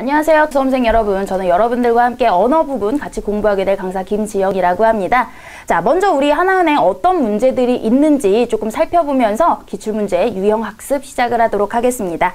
안녕하세요 수험생 여러분. 저는 여러분들과 함께 언어 부분 같이 공부하게 될 강사 김지영이라고 합니다. 자 먼저 우리 하나은행 어떤 문제들이 있는지 조금 살펴보면서 기출문제 유형학습 시작을 하도록 하겠습니다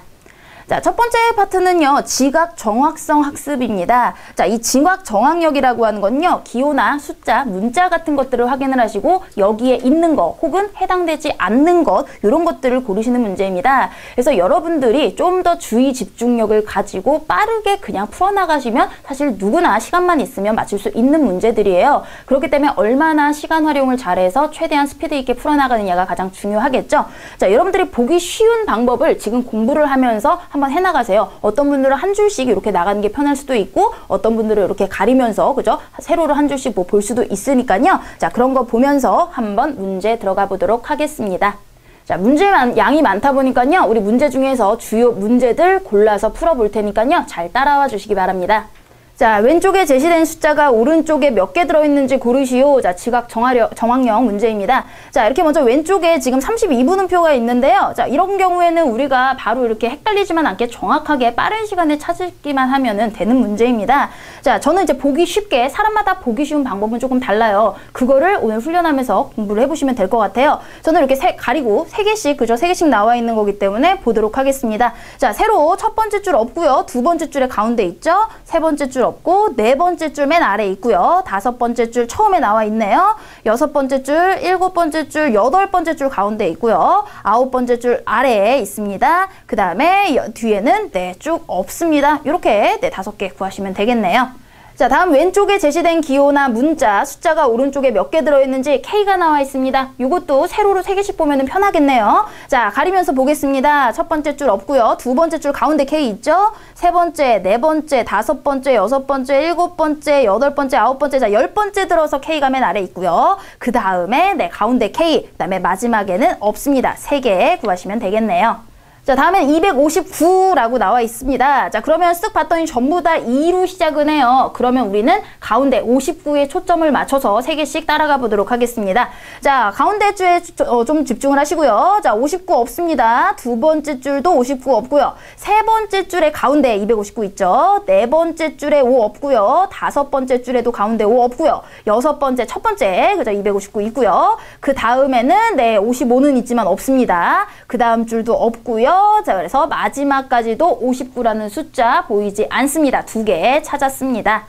자, 첫 번째 파트는요, 지각 정확성 학습입니다. 자, 이 지각 정확력이라고 하는 건요, 기호나 숫자, 문자 같은 것들을 확인을 하시고, 여기에 있는 것, 혹은 해당되지 않는 것, 이런 것들을 고르시는 문제입니다. 그래서 여러분들이 좀 더 주의 집중력을 가지고 빠르게 그냥 풀어나가시면 사실 누구나 시간만 있으면 맞출 수 있는 문제들이에요. 그렇기 때문에 얼마나 시간 활용을 잘해서 최대한 스피드 있게 풀어나가느냐가 가장 중요하겠죠. 자, 여러분들이 보기 쉬운 방법을 지금 공부를 하면서 한번 해나가세요. 어떤 분들은 한 줄씩 이렇게 나가는 게 편할 수도 있고 어떤 분들은 이렇게 가리면서 그죠? 세로로 한 줄씩 뭐 볼 수도 있으니까요. 자 그런 거 보면서 한번 문제 들어가 보도록 하겠습니다. 자, 문제 양이 많다 보니까요. 우리 문제 중에서 주요 문제들 골라서 풀어볼 테니까요. 잘 따라와 주시기 바랍니다. 자, 왼쪽에 제시된 숫자가 오른쪽에 몇 개 들어있는지 고르시오. 자, 지각 정화력, 정확력 문제입니다. 자, 이렇게 먼저 왼쪽에 지금 32분음표가 있는데요. 자, 이런 경우에는 우리가 바로 이렇게 헷갈리지만 않게 정확하게 빠른 시간에 찾기만 하면 되는 문제입니다. 자, 저는 이제 보기 쉽게, 사람마다 보기 쉬운 방법은 조금 달라요. 그거를 오늘 훈련하면서 공부를 해보시면 될 것 같아요. 저는 이렇게 세, 가리고 세 개씩, 그죠? 세 개씩 나와 있는 거기 때문에 보도록 하겠습니다. 자, 세로 첫 번째 줄 없고요. 두 번째 줄에 가운데 있죠? 세 번째 줄 없고 네 번째 줄 맨 아래 있고요. 다섯 번째 줄 처음에 나와 있네요. 여섯 번째 줄, 일곱 번째 줄, 여덟 번째 줄 가운데 있고요. 아홉 번째 줄 아래에 있습니다. 그 다음에 뒤에는 네 쭉 없습니다. 이렇게 네 다섯 개 구하시면 되겠네요. 자, 다음 왼쪽에 제시된 기호나 문자, 숫자가 오른쪽에 몇 개 들어있는지 K가 나와 있습니다. 이것도 세로로 세개씩 보면 편하겠네요. 자, 가리면서 보겠습니다. 첫 번째 줄 없고요. 두 번째 줄 가운데 K 있죠? 세 번째, 네 번째, 다섯 번째, 여섯 번째, 일곱 번째, 여덟 번째, 아홉 번째, 자, 열 번째 들어서 K가 맨 아래 있고요. 그 다음에 네, 가운데 K, 그 다음에 마지막에는 없습니다. 세 개 구하시면 되겠네요. 자, 다음엔 259라고 나와 있습니다. 자, 그러면 쓱 봤더니 전부 다 2로 시작은 해요. 그러면 우리는 가운데 59에 초점을 맞춰서 3개씩 따라가 보도록 하겠습니다. 자, 가운데 줄에 어, 좀 집중을 하시고요. 자, 59 없습니다. 두 번째 줄도 59 없고요. 세 번째 줄에 가운데 259 있죠. 네 번째 줄에 5 없고요. 다섯 번째 줄에도 가운데 5 없고요. 여섯 번째, 첫 번째, 그죠? 259 있고요. 그 다음에는 네, 55는 있지만 없습니다. 그 다음 줄도 없고요. 자, 그래서 마지막까지도 59라는 숫자 보이지 않습니다. 두 개 찾았습니다.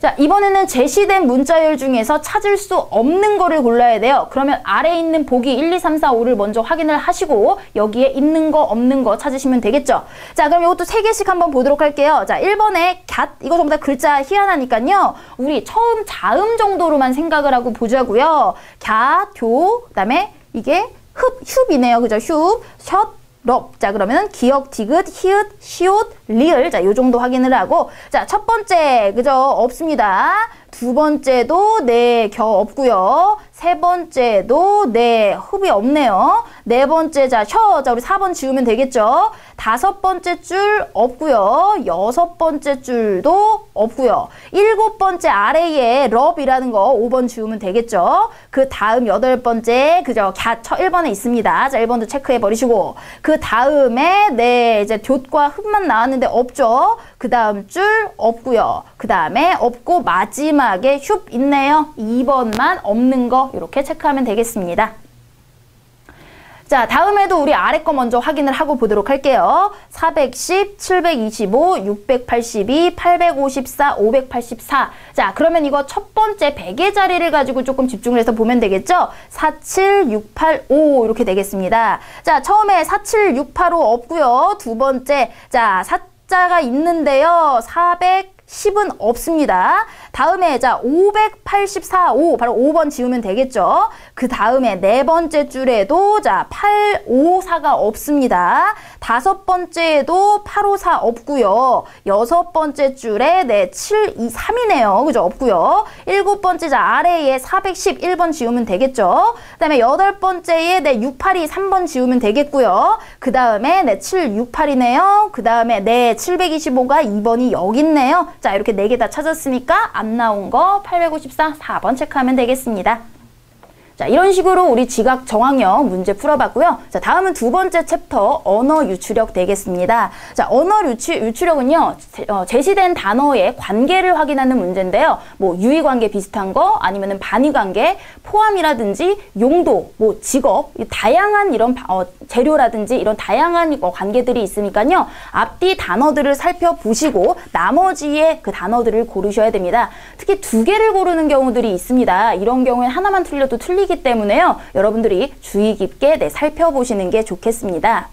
자, 이번에는 제시된 문자열 중에서 찾을 수 없는 거를 골라야 돼요. 그러면 아래에 있는 보기 1, 2, 3, 4, 5를 먼저 확인을 하시고 여기에 있는 거, 없는 거 찾으시면 되겠죠. 자, 그럼 이것도 세 개씩 한번 보도록 할게요. 자, 1번에 갓, 이거 전부 다 글자 희한하니까요. 우리 처음 자음 정도로만 생각을 하고 보자고요. 갸, 교, 그 다음에 이게 흡, 흡이네요. 그죠? 흡, 셔, 럽. 자, 그러면 기억, 디귿, 히읗, 시옷, 리을. 자, 요 정도 확인을 하고. 자, 첫 번째, 그죠? 없습니다. 두 번째도 네, 겨 없고요. 세 번째도 네, 흡이 없네요. 네 번째, 자, 혀. 자, 우리 4번 지우면 되겠죠? 다섯 번째 줄 없고요. 여섯 번째 줄도 없고요. 일곱 번째 아래에 럽이라는 거 5번 지우면 되겠죠? 그 다음 여덟 번째, 그죠? 갸, 1번에 있습니다. 자, 1번도 체크해 버리시고. 그 다음에, 네, 이제 돛과 흡만 나왔는데 없죠? 그 다음 줄 없고요. 그 다음에 없고 마지막에 흉 있네요. 2번만 없는 거 이렇게 체크하면 되겠습니다. 자, 다음에도 우리 아래 거 먼저 확인을 하고 보도록 할게요. 410, 725, 682, 854, 584. 자, 그러면 이거 첫 번째 100의 자리를 가지고 조금 집중을 해서 보면 되겠죠? 47685 이렇게 되겠습니다. 자, 처음에 47685 없고요. 두 번째, 자, 4자가 있는데요. 400 10은 없습니다. 다음에 자 584, 5 바로 5번 지우면 되겠죠. 그 다음에 네 번째 줄에도 자 854가 없습니다. 다섯 번째에도 854 없고요. 여섯 번째 줄에 네 723이네요. 그죠? 없고요. 일곱 번째 자 아래에 411번 지우면 되겠죠. 그 다음에 여덟 번째에 네 682, 3번 지우면 되겠고요. 그 다음에 네 768이네요. 그 다음에 네 725가 2번이 여기 있네요. 자, 이렇게 네 개 다 찾았으니까 안 나온 거 854, 4번 체크하면 되겠습니다. 자, 이런 식으로 우리 지각 정황형 문제 풀어봤고요. 자, 다음은 두 번째 챕터 언어 유추력 되겠습니다. 자, 언어 유추, 유추력은요, 제, 어, 제시된 단어의 관계를 확인하는 문제인데요. 뭐, 유의관계 비슷한 거, 아니면은 반의관계, 포함이라든지 용도, 뭐, 직업, 다양한 이런 어, 재료라든지 이런 다양한 어, 관계들이 있으니까요. 앞뒤 단어들을 살펴보시고 나머지의 그 단어들을 고르셔야 됩니다. 특히 두 개를 고르는 경우들이 있습니다. 이런 경우에 하나만 틀려도 틀리기 틀리기 때문에요. 여러분들이 주의 깊게 네, 살펴보시는 게 좋겠습니다.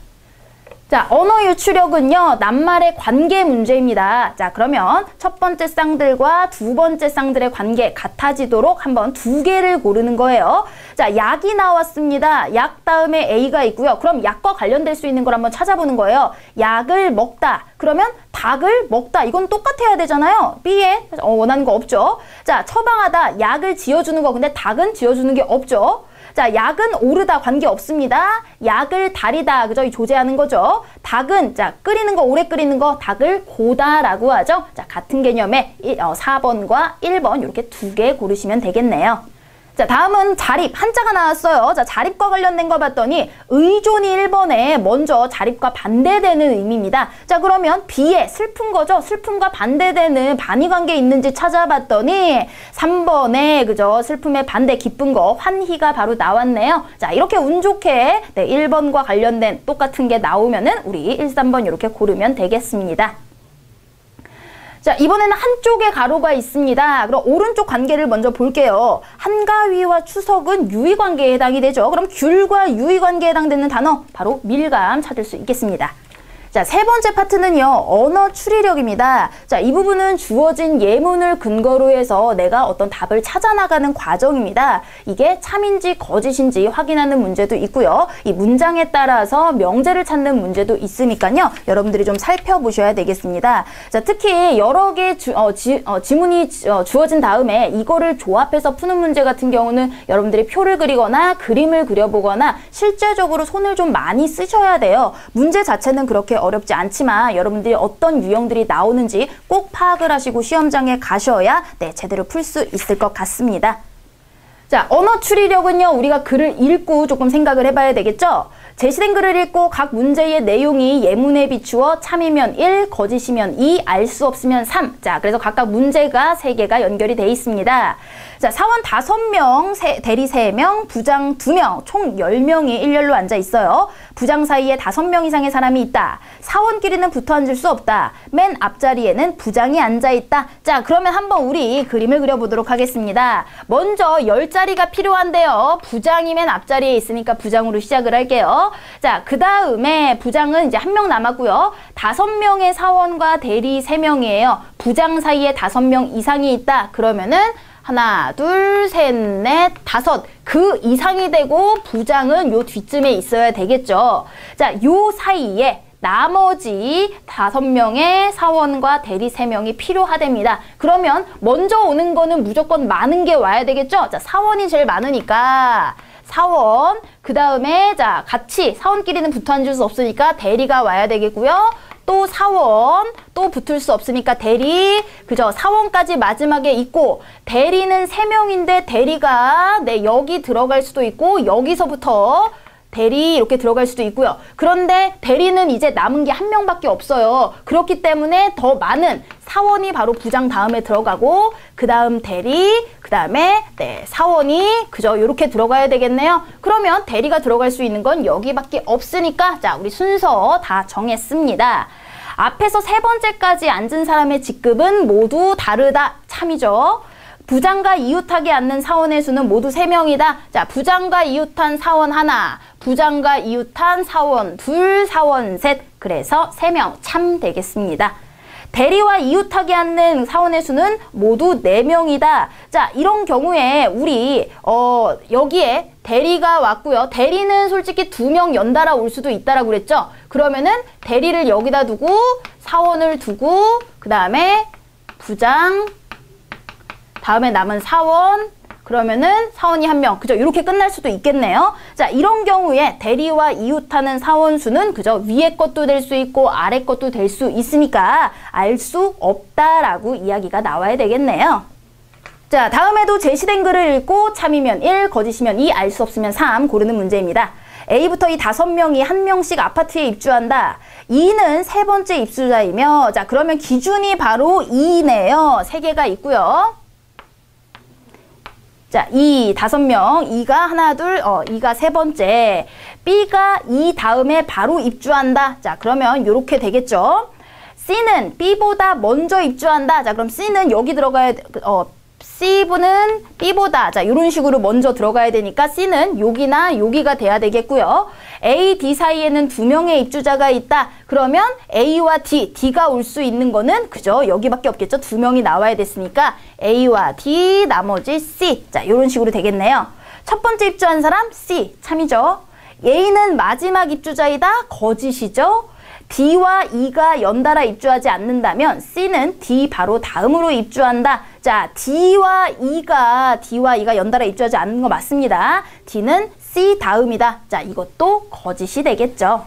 자, 언어 유추력은요, 낱말의 관계 문제입니다. 자, 그러면 첫 번째 쌍들과 두 번째 쌍들의 관계 같아지도록 한번 두 개를 고르는 거예요. 자, 약이 나왔습니다. 약 다음에 A가 있고요. 그럼 약과 관련될 수 있는 걸 한번 찾아보는 거예요. 약을 먹다. 그러면 닭을 먹다. 이건 똑같아야 되잖아요. B에 어, 원하는 거 없죠. 자, 처방하다. 약을 지어주는 거. 근데 닭은 지어주는 게 없죠. 자, 약은 오르다 관계 없습니다. 약을 다리다. 그죠? 이 조제하는 거죠. 닭은, 자, 끓이는 거, 오래 끓이는 거, 닭을 고다라고 하죠. 자, 같은 개념의 1, 어, 4번과 1번 이렇게 두 개 고르시면 되겠네요. 자, 다음은 자립. 한자가 나왔어요. 자, 자립과 관련된 거 봤더니 의존이 1번에 먼저 자립과 반대되는 의미입니다. 자, 그러면 비에 슬픈 거죠. 슬픔과 반대되는 반의 관계 있는지 찾아봤더니 3번에 그죠. 슬픔의 반대 기쁜 거 환희가 바로 나왔네요. 자, 이렇게 운 좋게 네, 1번과 관련된 똑같은 게 나오면은 우리 1, 3번 이렇게 고르면 되겠습니다. 자, 이번에는 한쪽에 가로가 있습니다. 그럼 오른쪽 관계를 먼저 볼게요. 한가위와 추석은 유의관계에 해당이 되죠. 그럼 귤과 유의관계에 해당되는 단어 바로 밀감 찾을 수 있겠습니다. 자, 세 번째 파트는요, 언어 추리력입니다. 자, 이 부분은 주어진 예문을 근거로 해서 내가 어떤 답을 찾아나가는 과정입니다. 이게 참인지 거짓인지 확인하는 문제도 있고요. 이 문장에 따라서 명제를 찾는 문제도 있으니까요. 여러분들이 좀 살펴보셔야 되겠습니다. 자, 특히 여러 개 주, 어, 지, 어, 지문이 어, 주어진 다음에 이거를 조합해서 푸는 문제 같은 경우는 여러분들이 표를 그리거나 그림을 그려보거나 실제적으로 손을 좀 많이 쓰셔야 돼요. 문제 자체는 그렇게 어렵지 않지만 여러분들이 어떤 유형들이 나오는지 꼭 파악을 하시고 시험장에 가셔야 네, 제대로 풀 수 있을 것 같습니다. 자, 언어 추리력은요, 우리가 글을 읽고 조금 생각을 해봐야 되겠죠? 제시된 글을 읽고 각 문제의 내용이 예문에 비추어 참이면 1, 거짓이면 2, 알 수 없으면 3. 자, 그래서 각각 문제가 3개가 연결이 돼 있습니다. 자, 사원 5명, 대리 3명, 부장 2명, 총 10명이 일렬로 앉아 있어요. 부장 사이에 5명 이상의 사람이 있다. 사원끼리는 붙어 앉을 수 없다. 맨 앞자리에는 부장이 앉아 있다. 자, 그러면 한번 우리 그림을 그려보도록 하겠습니다. 먼저 10자리가 필요한데요. 부장이 맨 앞자리에 있으니까 부장으로 시작을 할게요. 자, 그 다음에 부장은 이제 한 명 남았고요. 5명의 사원과 대리 3명이에요. 부장 사이에 5명 이상이 있다. 그러면은 하나, 둘, 셋, 넷, 다섯. 그 이상이 되고 부장은 요 뒤쯤에 있어야 되겠죠. 자, 요 사이에 나머지 다섯 명의 사원과 대리 세 명이 필요하답니다. 그러면 먼저 오는 거는 무조건 많은 게 와야 되겠죠? 자, 사원이 제일 많으니까 사원, 그 다음에 자 같이 사원끼리는 붙어 앉을 수 없으니까 대리가 와야 되겠고요. 또 사원, 또 붙을 수 없으니까 대리, 그죠? 사원까지 마지막에 있고 대리는 세명인데 대리가 네, 여기 들어갈 수도 있고 여기서부터 대리 이렇게 들어갈 수도 있고요. 그런데 대리는 이제 남은 게 한 명밖에 없어요. 그렇기 때문에 더 많은 사원이 바로 부장 다음에 들어가고 그 다음 대리, 그 다음에 네, 사원이 그죠? 이렇게 들어가야 되겠네요. 그러면 대리가 들어갈 수 있는 건 여기밖에 없으니까 자 우리 순서 다 정했습니다. 앞에서 세 번째까지 앉은 사람의 직급은 모두 다르다. 참이죠. 부장과 이웃하게 앉는 사원의 수는 모두 세명이다 자, 부장과 이웃한 사원 하나, 부장과 이웃한 사원 둘, 사원 셋. 그래서 세 명 참 되겠습니다. 대리와 이웃하게 앉는 사원의 수는 모두 네명이다 자, 이런 경우에 우리 어, 여기에 대리가 왔고요. 대리는 솔직히 두 명 연달아 올 수도 있다라고 그랬죠. 그러면은 대리를 여기다 두고 사원을 두고 그다음에 부장 다음에 남은 사원, 그러면은 사원이 한 명, 그죠? 이렇게 끝날 수도 있겠네요. 자, 이런 경우에 대리와 이웃하는 사원 수는 그죠? 위에 것도 될 수 있고 아래 것도 될 수 있으니까 알 수 없다라고 이야기가 나와야 되겠네요. 자, 다음에도 제시된 글을 읽고 참이면 1, 거짓이면 2, 알 수 없으면 3 고르는 문제입니다. A부터 이 다섯 명이 한 명씩 아파트에 입주한다. 2는 세 번째 입주자이며 자 그러면 기준이 바로 2네요. 세 개가 있고요. 자, 2, 다섯 명, 2가 하나, 둘, 어, 2가 세 번째. B가 2 다음에 바로 입주한다. 자, 그러면 이렇게 되겠죠. C는 B보다 먼저 입주한다. 자, 그럼 C는 여기 들어가야, 어, C분은 B보다 자 이런 식으로 먼저 들어가야 되니까 C는 여기나 여기가 돼야 되겠고요. A, D 사이에는 두 명의 입주자가 있다. 그러면 A와 D, D가 올 수 있는 거는 그죠? 여기밖에 없겠죠? 두 명이 나와야 됐으니까 A와 D, 나머지 C. 자 이런 식으로 되겠네요. 첫 번째 입주한 사람 C, 참이죠. A는 마지막 입주자이다. 거짓이죠. D와 E가 연달아 입주하지 않는다면 C는 D 바로 다음으로 입주한다. 자, D와 E가 D와 E가 연달아 입주하지 않는 거 맞습니다. D는 C 다음이다. 자, 이것도 거짓이 되겠죠.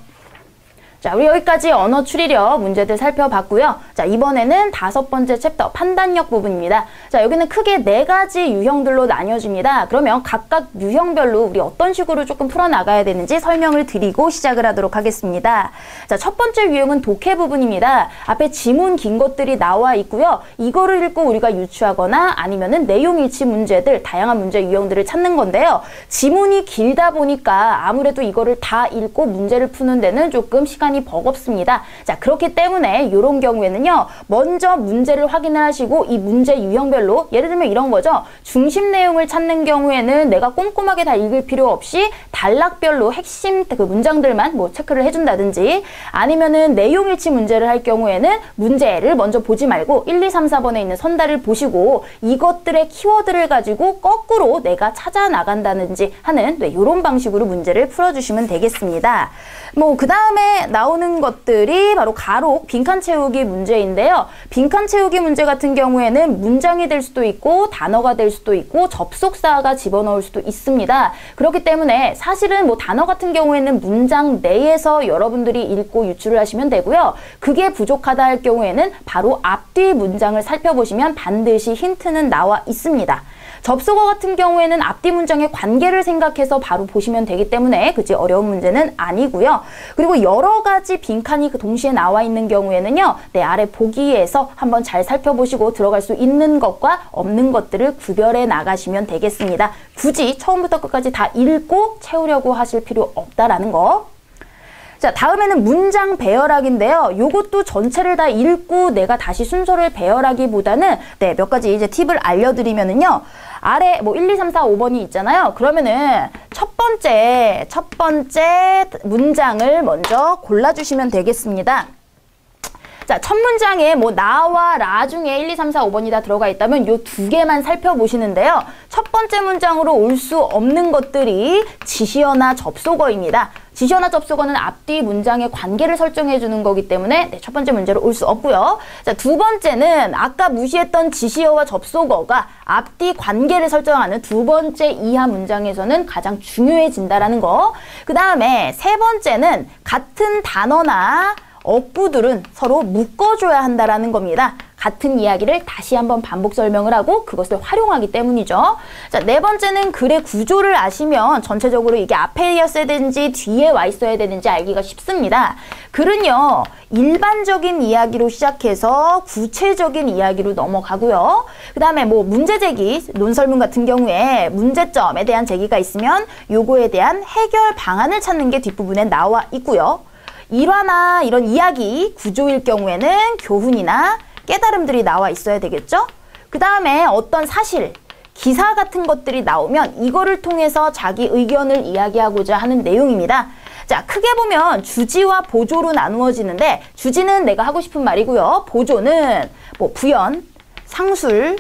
자, 우리 여기까지 언어 추리력 문제들 살펴봤고요. 자, 이번에는 다섯 번째 챕터 판단력 부분입니다. 자, 여기는 크게 네 가지 유형들로 나뉘어집니다. 그러면 각각 유형별로 우리 어떤 식으로 조금 풀어나가야 되는지 설명을 드리고 시작을 하도록 하겠습니다. 자, 첫 번째 유형은 독해 부분입니다. 앞에 지문 긴 것들이 나와 있고요. 이거를 읽고 우리가 유추하거나 아니면은 내용 일치 문제들, 다양한 문제 유형들을 찾는 건데요. 지문이 길다 보니까 아무래도 이거를 다 읽고 문제를 푸는 데는 조금 시간이 시간이 버겁습니다. 자, 그렇기 때문에 이런 경우에는요. 먼저 문제를 확인을 하시고 이 문제 유형별로 예를 들면 이런 거죠. 중심 내용을 찾는 경우에는 내가 꼼꼼하게 다 읽을 필요 없이 단락별로 핵심 그 문장들만 뭐 체크를 해준다든지 아니면은 내용일치 문제를 할 경우에는 문제를 먼저 보지 말고 1, 2, 3, 4번에 있는 선달을 보시고 이것들의 키워드를 가지고 거꾸로 내가 찾아 나간다든지 하는 네, 이런 방식으로 문제를 풀어주시면 되겠습니다. 뭐 그 다음에 나 오는 것들이 바로 가로 빈칸 채우기 문제인데요. 빈칸 채우기 문제 같은 경우에는 문장이 될 수도 있고 단어가 될 수도 있고 접속사가 집어넣을 수도 있습니다. 그렇기 때문에 사실은 뭐 단어 같은 경우에는 문장 내에서 여러분들이 읽고 유출을 하시면 되고요. 그게 부족하다 할 경우에는 바로 앞뒤 문장을 살펴보시면 반드시 힌트는 나와 있습니다. 접속어 같은 경우에는 앞뒤 문장의 관계를 생각해서 바로 보시면 되기 때문에 그지 어려운 문제는 아니고요. 그리고 여러 가지 빈칸이 그 동시에 나와 있는 경우에는요. 내 아래 보기에서 한번 잘 살펴보시고 들어갈 수 있는 것과 없는 것들을 구별해 나가시면 되겠습니다. 굳이 처음부터 끝까지 다 읽고 채우려고 하실 필요 없다라는 거. 자, 다음에는 문장 배열하기인데요. 요것도 전체를 다 읽고 내가 다시 순서를 배열하기보다는 네, 몇 가지 이제 팁을 알려드리면은요. 아래 뭐 1, 2, 3, 4, 5번이 있잖아요. 그러면은 첫 번째, 첫 번째 문장을 먼저 골라주시면 되겠습니다. 자, 첫 문장에 뭐 나와 라 중에 1, 2, 3, 4, 5번이 다 들어가 있다면 요 두 개만 살펴보시는데요. 첫 번째 문장으로 올 수 없는 것들이 지시어나 접속어입니다. 지시어나 접속어는 앞뒤 문장의 관계를 설정해 주는 거기 때문에 네, 첫 번째 문제로 올 수 없고요. 자, 두 번째는 아까 무시했던 지시어와 접속어가 앞뒤 관계를 설정하는 두 번째 이하 문장에서는 가장 중요해진다라는 거. 그 다음에 세 번째는 같은 단어나 어구들은 서로 묶어줘야 한다라는 겁니다. 같은 이야기를 다시 한번 반복 설명을 하고 그것을 활용하기 때문이죠. 자, 네 번째는 글의 구조를 아시면 전체적으로 이게 앞에였어야 되는지 뒤에 와 있어야 되는지 알기가 쉽습니다. 글은요, 일반적인 이야기로 시작해서 구체적인 이야기로 넘어가고요. 그 다음에 뭐 문제 제기, 논설문 같은 경우에 문제점에 대한 제기가 있으면 요거에 대한 해결 방안을 찾는 게 뒷부분에 나와 있고요. 일화나 이런 이야기 구조일 경우에는 교훈이나 깨달음들이 나와 있어야 되겠죠? 그 다음에 어떤 사실, 기사 같은 것들이 나오면 이거를 통해서 자기 의견을 이야기하고자 하는 내용입니다. 자, 크게 보면 주지와 보조로 나누어지는데 주지는 내가 하고 싶은 말이고요. 보조는 뭐 부연, 상술,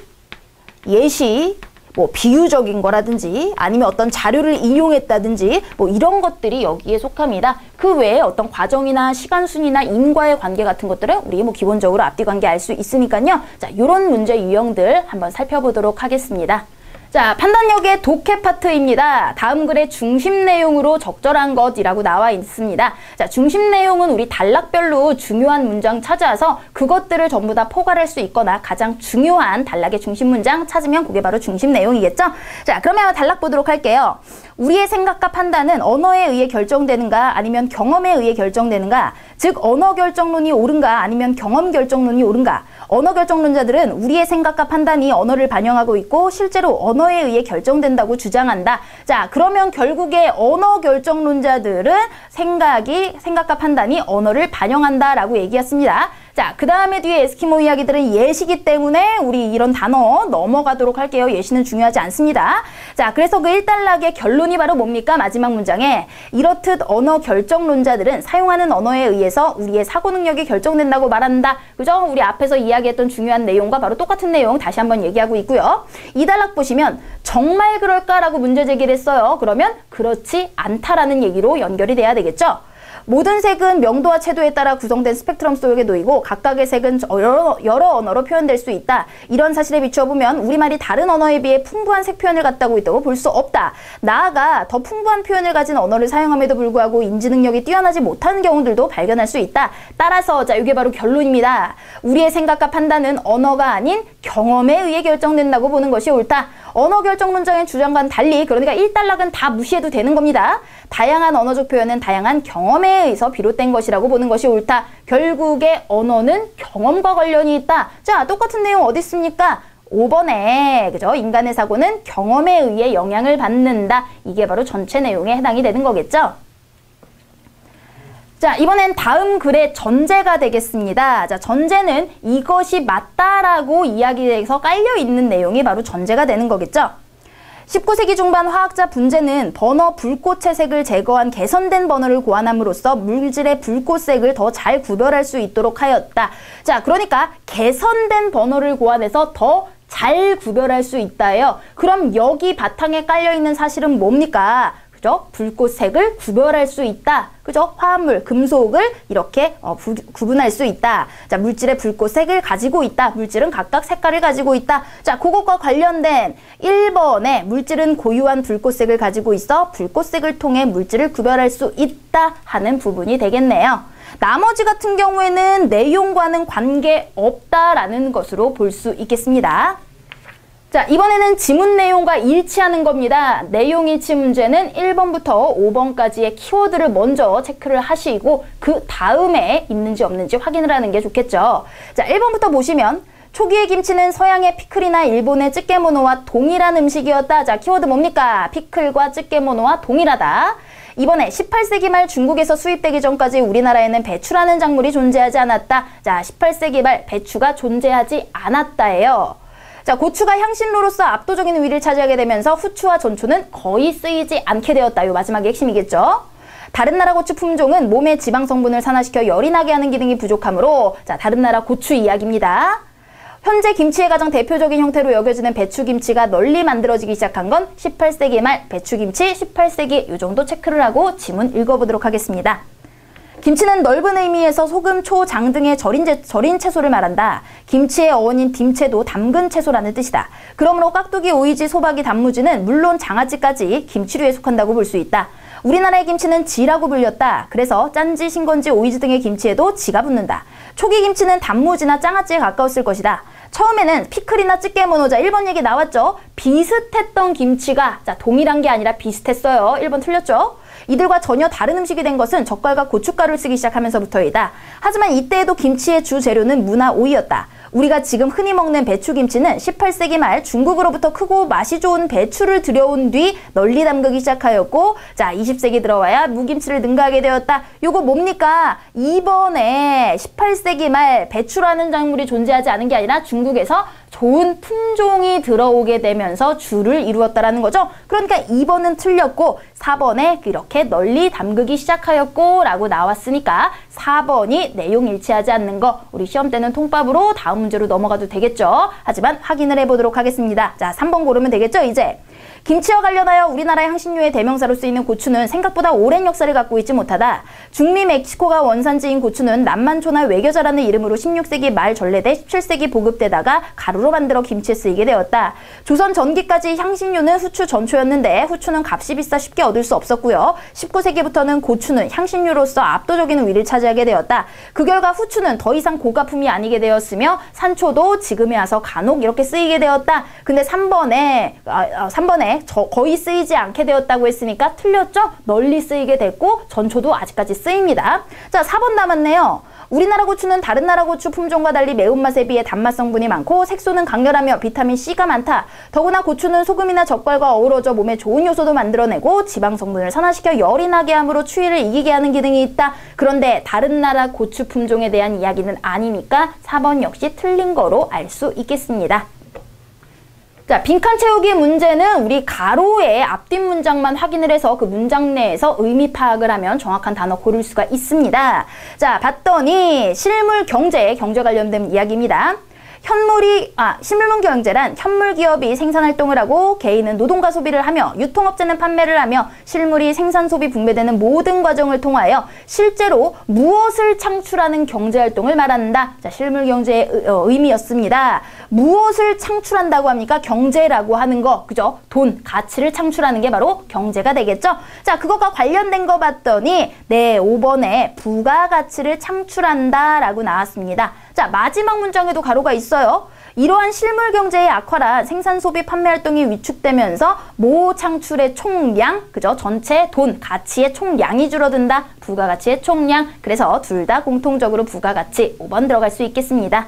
예시, 뭐 비유적인 거라든지 아니면 어떤 자료를 이용했다든지 뭐 이런 것들이 여기에 속합니다. 그 외에 어떤 과정이나 시간 순이나 인과의 관계 같은 것들을 우리 뭐 기본적으로 앞뒤 관계 알 수 있으니까요. 자, 요런 문제 유형들 한번 살펴보도록 하겠습니다. 자, 판단력의 독해 파트입니다. 다음 글의 중심 내용으로 적절한 것이라고 나와 있습니다. 자, 중심 내용은 우리 단락별로 중요한 문장 찾아서 그것들을 전부 다 포괄할 수 있거나 가장 중요한 단락의 중심 문장 찾으면 그게 바로 중심 내용이겠죠? 자, 그러면 단락 보도록 할게요. 우리의 생각과 판단은 언어에 의해 결정되는가 아니면 경험에 의해 결정되는가? 즉, 언어 결정론이 옳은가 아니면 경험 결정론이 옳은가? 언어 결정론자들은 우리의 생각과 판단이 언어를 반영하고 있고 실제로 언어에 의해 결정된다고 주장한다. 자, 그러면 결국에 언어 결정론자들은 생각이 생각과 판단이 언어를 반영한다라고 얘기했습니다. 자, 그 다음에 뒤에 에스키모 이야기들은 예시기 때문에 우리 이런 단어 넘어가도록 할게요. 예시는 중요하지 않습니다. 자, 그래서 그 1단락의 결론이 바로 뭡니까? 마지막 문장에 이렇듯 언어 결정론자들은 사용하는 언어에 의해서 우리의 사고 능력이 결정된다고 말한다. 그죠? 우리 앞에서 이야기했던 중요한 내용과 바로 똑같은 내용 다시 한번 얘기하고 있고요. 이 단락 보시면 정말 그럴까라고 문제 제기를 했어요. 그러면 그렇지 않다라는 얘기로 연결이 돼야 되겠죠? 모든 색은 명도와 채도에 따라 구성된 스펙트럼 속에 놓이고 각각의 색은 여러, 여러 언어로 표현될 수 있다. 이런 사실에 비추어 보면 우리말이 다른 언어에 비해 풍부한 색 표현을 갖다고 있다고 볼 수 없다. 나아가 더 풍부한 표현을 가진 언어를 사용함에도 불구하고 인지 능력이 뛰어나지 못하는 경우들도 발견할 수 있다. 따라서 자 이게 바로 결론입니다. 우리의 생각과 판단은 언어가 아닌 경험에 의해 결정된다고 보는 것이 옳다. 언어 결정 문장의 주장과는 달리 그러니까 1단락은 다 무시해도 되는 겁니다. 다양한 언어적 표현은 다양한 경험에 의해서 비롯된 것이라고 보는 것이 옳다. 결국에 언어는 경험과 관련이 있다. 자, 똑같은 내용 어디 있습니까? 5번에 그죠? 인간의 사고는 경험에 의해 영향을 받는다. 이게 바로 전체 내용에 해당이 되는 거겠죠? 자, 이번엔 다음 글의 전제가 되겠습니다. 자, 전제는 이것이 맞다라고 이야기에서 깔려 있는 내용이 바로 전제가 되는 거겠죠. 19세기 중반 화학자 분재는 버너 불꽃의 색을 제거한 개선된 버너를 고안함으로써 물질의 불꽃색을 더 잘 구별할 수 있도록 하였다. 자, 그러니까 개선된 버너를 고안해서 더 잘 구별할 수 있다예요. 그럼 여기 바탕에 깔려 있는 사실은 뭡니까? 그죠? 불꽃색을 구별할 수 있다. 그죠? 화합물, 금속을 이렇게 어, 부, 구분할 수 있다. 자, 물질의 불꽃색을 가지고 있다. 물질은 각각 색깔을 가지고 있다. 자, 그것과 관련된 1번에 물질은 고유한 불꽃색을 가지고 있어 불꽃색을 통해 물질을 구별할 수 있다 하는 부분이 되겠네요. 나머지 같은 경우에는 내용과는 관계 없다라는 것으로 볼 수 있겠습니다. 자, 이번에는 지문 내용과 일치하는 겁니다. 내용 일치 문제는 1번부터 5번까지의 키워드를 먼저 체크를 하시고 그 다음에 있는지 없는지 확인을 하는 게 좋겠죠. 자, 1번부터 보시면 초기의 김치는 서양의 피클이나 일본의 찌개모노와 동일한 음식이었다. 자, 키워드 뭡니까? 피클과 찌개모노와 동일하다. 이번에 18세기 말 중국에서 수입되기 전까지 우리나라에는 배추라는 작물이 존재하지 않았다. 자, 18세기 말 배추가 존재하지 않았다예요. 자, 고추가 향신료로서 압도적인 위를 차지하게 되면서 후추와 전초는 거의 쓰이지 않게 되었다. 요 마지막이 핵심이겠죠. 다른 나라 고추 품종은 몸의 지방 성분을 산화시켜 열이 나게 하는 기능이 부족하므로 자, 다른 나라 고추 이야기입니다. 현재 김치의 가장 대표적인 형태로 여겨지는 배추김치가 널리 만들어지기 시작한 건 18세기 말 배추김치 18세기 요 정도 체크를 하고 지문 읽어보도록 하겠습니다. 김치는 넓은 의미에서 소금, 초, 장 등의 절인, 제, 절인 채소를 말한다. 김치의 어원인 딤채도 담근 채소라는 뜻이다. 그러므로 깍두기, 오이지, 소박이, 단무지는 물론 장아찌까지 김치류에 속한다고 볼 수 있다. 우리나라의 김치는 지라고 불렸다. 그래서 짠지, 신건지, 오이지 등의 김치에도 지가 붙는다. 초기 김치는 단무지나 장아찌에 가까웠을 것이다. 처음에는 피클이나 찌개 모노자 1번 얘기 나왔죠. 비슷했던 김치가 자 동일한 게 아니라 비슷했어요. 1번 틀렸죠. 이들과 전혀 다른 음식이 된 것은 젓갈과 고춧가루를 쓰기 시작하면서부터이다. 하지만 이때에도 김치의 주 재료는 무나 오이였다. 우리가 지금 흔히 먹는 배추김치는 18세기 말 중국으로부터 크고 맛이 좋은 배추를 들여온 뒤 널리 담그기 시작하였고 자 20세기 들어와야 무김치를 능가하게 되었다. 요거 뭡니까? 이번에 18세기 말 배추라는 작물이 존재하지 않은 게 아니라 중국에서 좋은 품종이 들어오게 되면서 주를 이루었다라는 거죠. 그러니까 2번은 틀렸고 4번에 이렇게 널리 담그기 시작하였고 라고 나왔으니까 4번이 내용 일치하지 않는 거 우리 시험 때는 통밥으로 다음 문제로 넘어가도 되겠죠. 하지만 확인을 해보도록 하겠습니다. 자, 3번 고르면 되겠죠, 이제. 김치와 관련하여 우리나라 향신료의 대명사로 쓰이는 고추는 생각보다 오랜 역사를 갖고 있지 못하다. 중미 멕시코가 원산지인 고추는 남만초나 외교자라는 이름으로 16세기 말 전래돼 17세기 보급되다가 가루로 만들어 김치에 쓰이게 되었다. 조선 전기까지 향신료는 후추 전초였는데 후추는 값이 비싸 쉽게 얻을 수 없었고요. 19세기부터는 고추는 향신료로서 압도적인 위를 차지하게 되었다. 그 결과 후추는 더 이상 고가품이 아니게 되었으며 산초도 지금에 와서 간혹 이렇게 쓰이게 되었다. 근데 3번에 아, 3번에 저 거의 쓰이지 않게 되었다고 했으니까 틀렸죠? 널리 쓰이게 됐고 전초도 아직까지 쓰입니다. 자, 4번 남았네요. 우리나라 고추는 다른 나라 고추 품종과 달리 매운맛에 비해 단맛 성분이 많고 색소는 강렬하며 비타민C가 많다. 더구나 고추는 소금이나 젓갈과 어우러져 몸에 좋은 요소도 만들어내고 지방 성분을 산화시켜 열이 나게 함으로 추위를 이기게 하는 기능이 있다. 그런데 다른 나라 고추 품종에 대한 이야기는 아니니까 4번 역시 틀린 거로 알 수 있겠습니다. 자, 빈칸 채우기 문제는 우리 가로의 앞뒷 문장만 확인을 해서 그 문장 내에서 의미 파악을 하면 정확한 단어 고를 수가 있습니다. 자, 봤더니 실물 경제, 경제 관련된 이야기입니다. 현물이 아 실물문 경제란 현물 기업이 생산 활동을 하고 개인은 노동과 소비를 하며 유통업체는 판매를 하며 실물이 생산 소비 분배되는 모든 과정을 통하여 실제로 무엇을 창출하는 경제 활동을 말한다. 자, 실물 경제의 어, 의미였습니다. 무엇을 창출한다고 합니까? 경제라고 하는 거. 그죠? 돈, 가치를 창출하는 게 바로 경제가 되겠죠? 자, 그것과 관련된 거 봤더니 네, 5번에 부가가치를 창출한다라고 나왔습니다. 자, 마지막 문장에도 가로가 있어요. 이러한 실물 경제의 악화라 생산 소비 판매 활동이 위축되면서 모 창출의 총량, 그죠? 전체 돈, 가치의 총량이 줄어든다. 부가가치의 총량. 그래서 둘 다 공통적으로 부가가치 5번 들어갈 수 있겠습니다.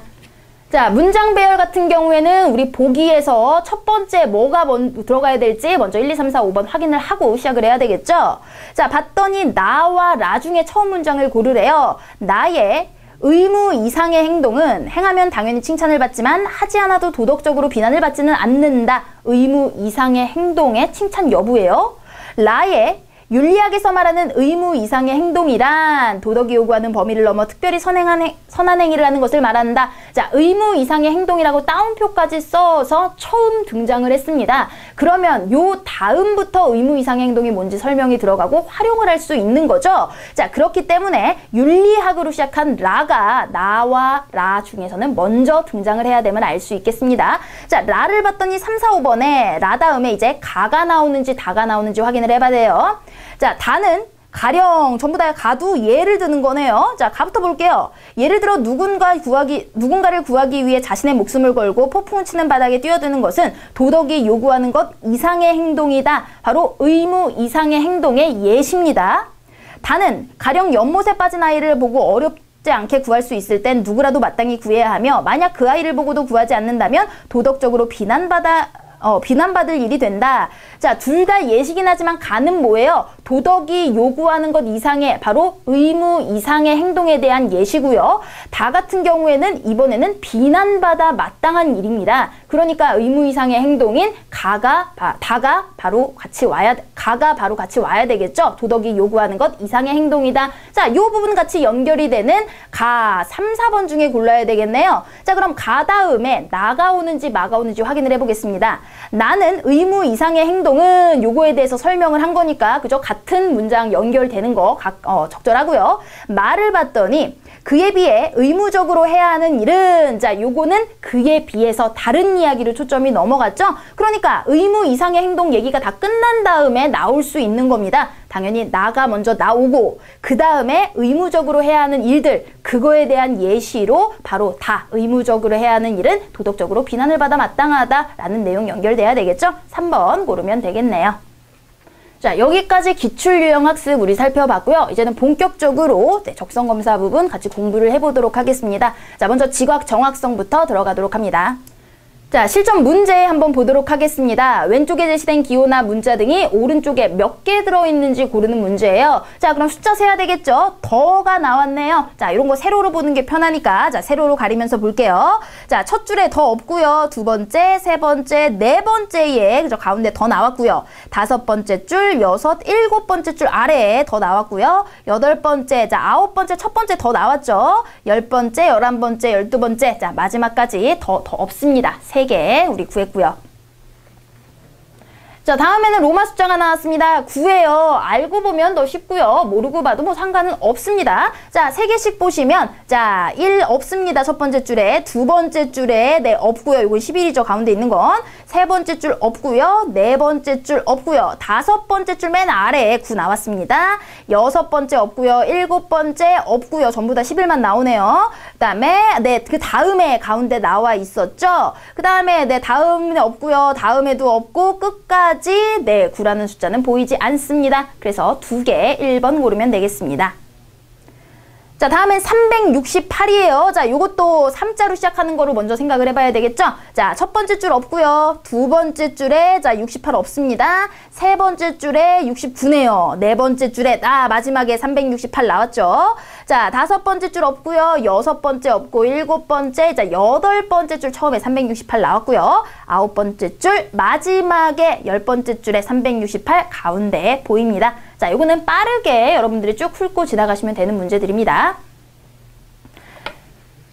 자, 문장 배열 같은 경우에는 우리 보기에서 첫 번째 뭐가 먼, 들어가야 될지 먼저 1, 2, 3, 4, 5번 확인을 하고 시작을 해야 되겠죠? 자, 봤더니 나와 라 중에 처음 문장을 고르래요. 나의 의무 이상의 행동은 행하면 당연히 칭찬을 받지만 하지 않아도 도덕적으로 비난을 받지는 않는다. 의무 이상의 행동의 칭찬 여부예요. 라의 윤리학에서 말하는 의무 이상의 행동이란 도덕이 요구하는 범위를 넘어 특별히 선행한 행, 선한 행위를 하는 것을 말한다. 자, 의무 이상의 행동이라고 따옴표까지 써서 처음 등장을 했습니다. 그러면 요 다음부터 의무 이상의 행동이 뭔지 설명이 들어가고 활용을 할 수 있는 거죠. 자, 그렇기 때문에 윤리학으로 시작한 라가 나와 라 중에서는 먼저 등장을 해야 되면 알수 있겠습니다. 자, 라를 봤더니 3, 4, 5번에 라 다음에 이제 가가 나오는지 다가 나오는지 확인을 해봐야 돼요. 자, 다는 가령 전부 다 가두 예를 드는 거네요. 자, 가부터 볼게요. 예를 들어 누군가 구하기 누군가를 구하기 위해 자신의 목숨을 걸고 폭풍을 치는 바닥에 뛰어드는 것은 도덕이 요구하는 것 이상의 행동이다. 바로 의무 이상의 행동의 예시입니다. 다는 가령 연못에 빠진 아이를 보고 어렵 지 않게 구할 수 있을 땐 누구라도 마땅히 구해야 하며 만약 그 아이를 보고도 구하지 않는다면 도덕적으로 비난받아 어, 비난받을 일이 된다. 자, 둘 다 예시긴 하지만 가는 뭐예요? 도덕이 요구하는 것 이상의 바로 의무 이상의 행동에 대한 예시고요. 다 같은 경우에는 이번에는 비난받아 마땅한 일입니다. 그러니까 의무 이상의 행동인 가가 바, 다가 바로 같이 와야 가가 바로 같이 와야 되겠죠. 도덕이 요구하는 것 이상의 행동이다. 자, 요 부분 같이 연결이 되는 가 3, 4번 중에 골라야 되겠네요. 자, 그럼 가 다음에 나가 오는지 마가 오는지 확인을 해 보겠습니다. 나는 의무 이상의 행동 은 요거에 대해서 설명을 한 거니까 그죠? 같은 문장 연결되는 거 각, 어, 적절하고요. 말을 봤더니 그에 비해 의무적으로 해야 하는 일은 자 요거는 그에 비해서 다른 이야기로 초점이 넘어갔죠. 그러니까 의무 이상의 행동 얘기가 다 끝난 다음에 나올 수 있는 겁니다. 당연히 나가 먼저 나오고 그 다음에 의무적으로 해야 하는 일들 그거에 대한 예시로 바로 다 의무적으로 해야 하는 일은 도덕적으로 비난을 받아 마땅하다라는 내용 연결돼야 되겠죠. 3번 고르면 되겠네요. 자, 여기까지 기출 유형 학습 우리 살펴봤고요. 이제는 본격적으로 네, 적성 검사 부분 같이 공부를 해보도록 하겠습니다. 자, 먼저 지각 정확성부터 들어가도록 합니다. 자, 실전 문제 한번 보도록 하겠습니다. 왼쪽에 제시된 기호나 문자 등이 오른쪽에 몇 개 들어있는지 고르는 문제예요. 자, 그럼 숫자 세야 되겠죠? 더가 나왔네요. 자, 이런 거 세로로 보는 게 편하니까 자, 세로로 가리면서 볼게요. 자, 첫 줄에 더 없고요. 두 번째, 세 번째, 네 번째에 그죠? 가운데 더 나왔고요. 다섯 번째 줄, 여섯, 일곱 번째 줄 아래에 더 나왔고요. 여덟 번째, 자, 아홉 번째, 첫 번째 더 나왔죠? 열 번째, 열한 번째, 열두 번째, 자, 마지막까지 더, 더 없습니다. 3개 우리 구했고요. 자, 다음에는 로마 숫자가 나왔습니다. 9예요. 알고 보면 더 쉽고요. 모르고 봐도 뭐 상관은 없습니다. 자, 세 개씩 보시면 자, 1 없습니다. 첫 번째 줄에. 두 번째 줄에 네, 없고요. 이건 11이죠. 가운데 있는 건. 세 번째 줄 없고요. 네 번째 줄 없고요. 다섯 번째 줄 맨 아래에 9 나왔습니다. 여섯 번째 없고요. 일곱 번째 없고요. 전부 다 11만 나오네요. 그다음에 네, 그 다음에 가운데 나와 있었죠. 그다음에 네, 다음에 없고요. 다음에도 없고 끝까지 까지 네, 9라는 숫자는 보이지 않습니다. 그래서 두 개 1번 고르면 되겠습니다. 자, 다음엔 368이에요. 자, 요것도 3자로 시작하는 거로 먼저 생각을 해봐야 되겠죠? 자, 첫 번째 줄 없고요. 두 번째 줄에 자, 68 없습니다. 세 번째 줄에 69네요. 네 번째 줄에 아, 마지막에 368 나왔죠? 자, 다섯 번째 줄 없고요. 여섯 번째 없고 일곱 번째, 자, 여덟 번째 줄 처음에 368 나왔고요. 아홉 번째 줄 마지막에 열 번째 줄에 368 가운데 보입니다. 자, 요거는 빠르게 여러분들이 쭉 훑고 지나가시면 되는 문제들입니다.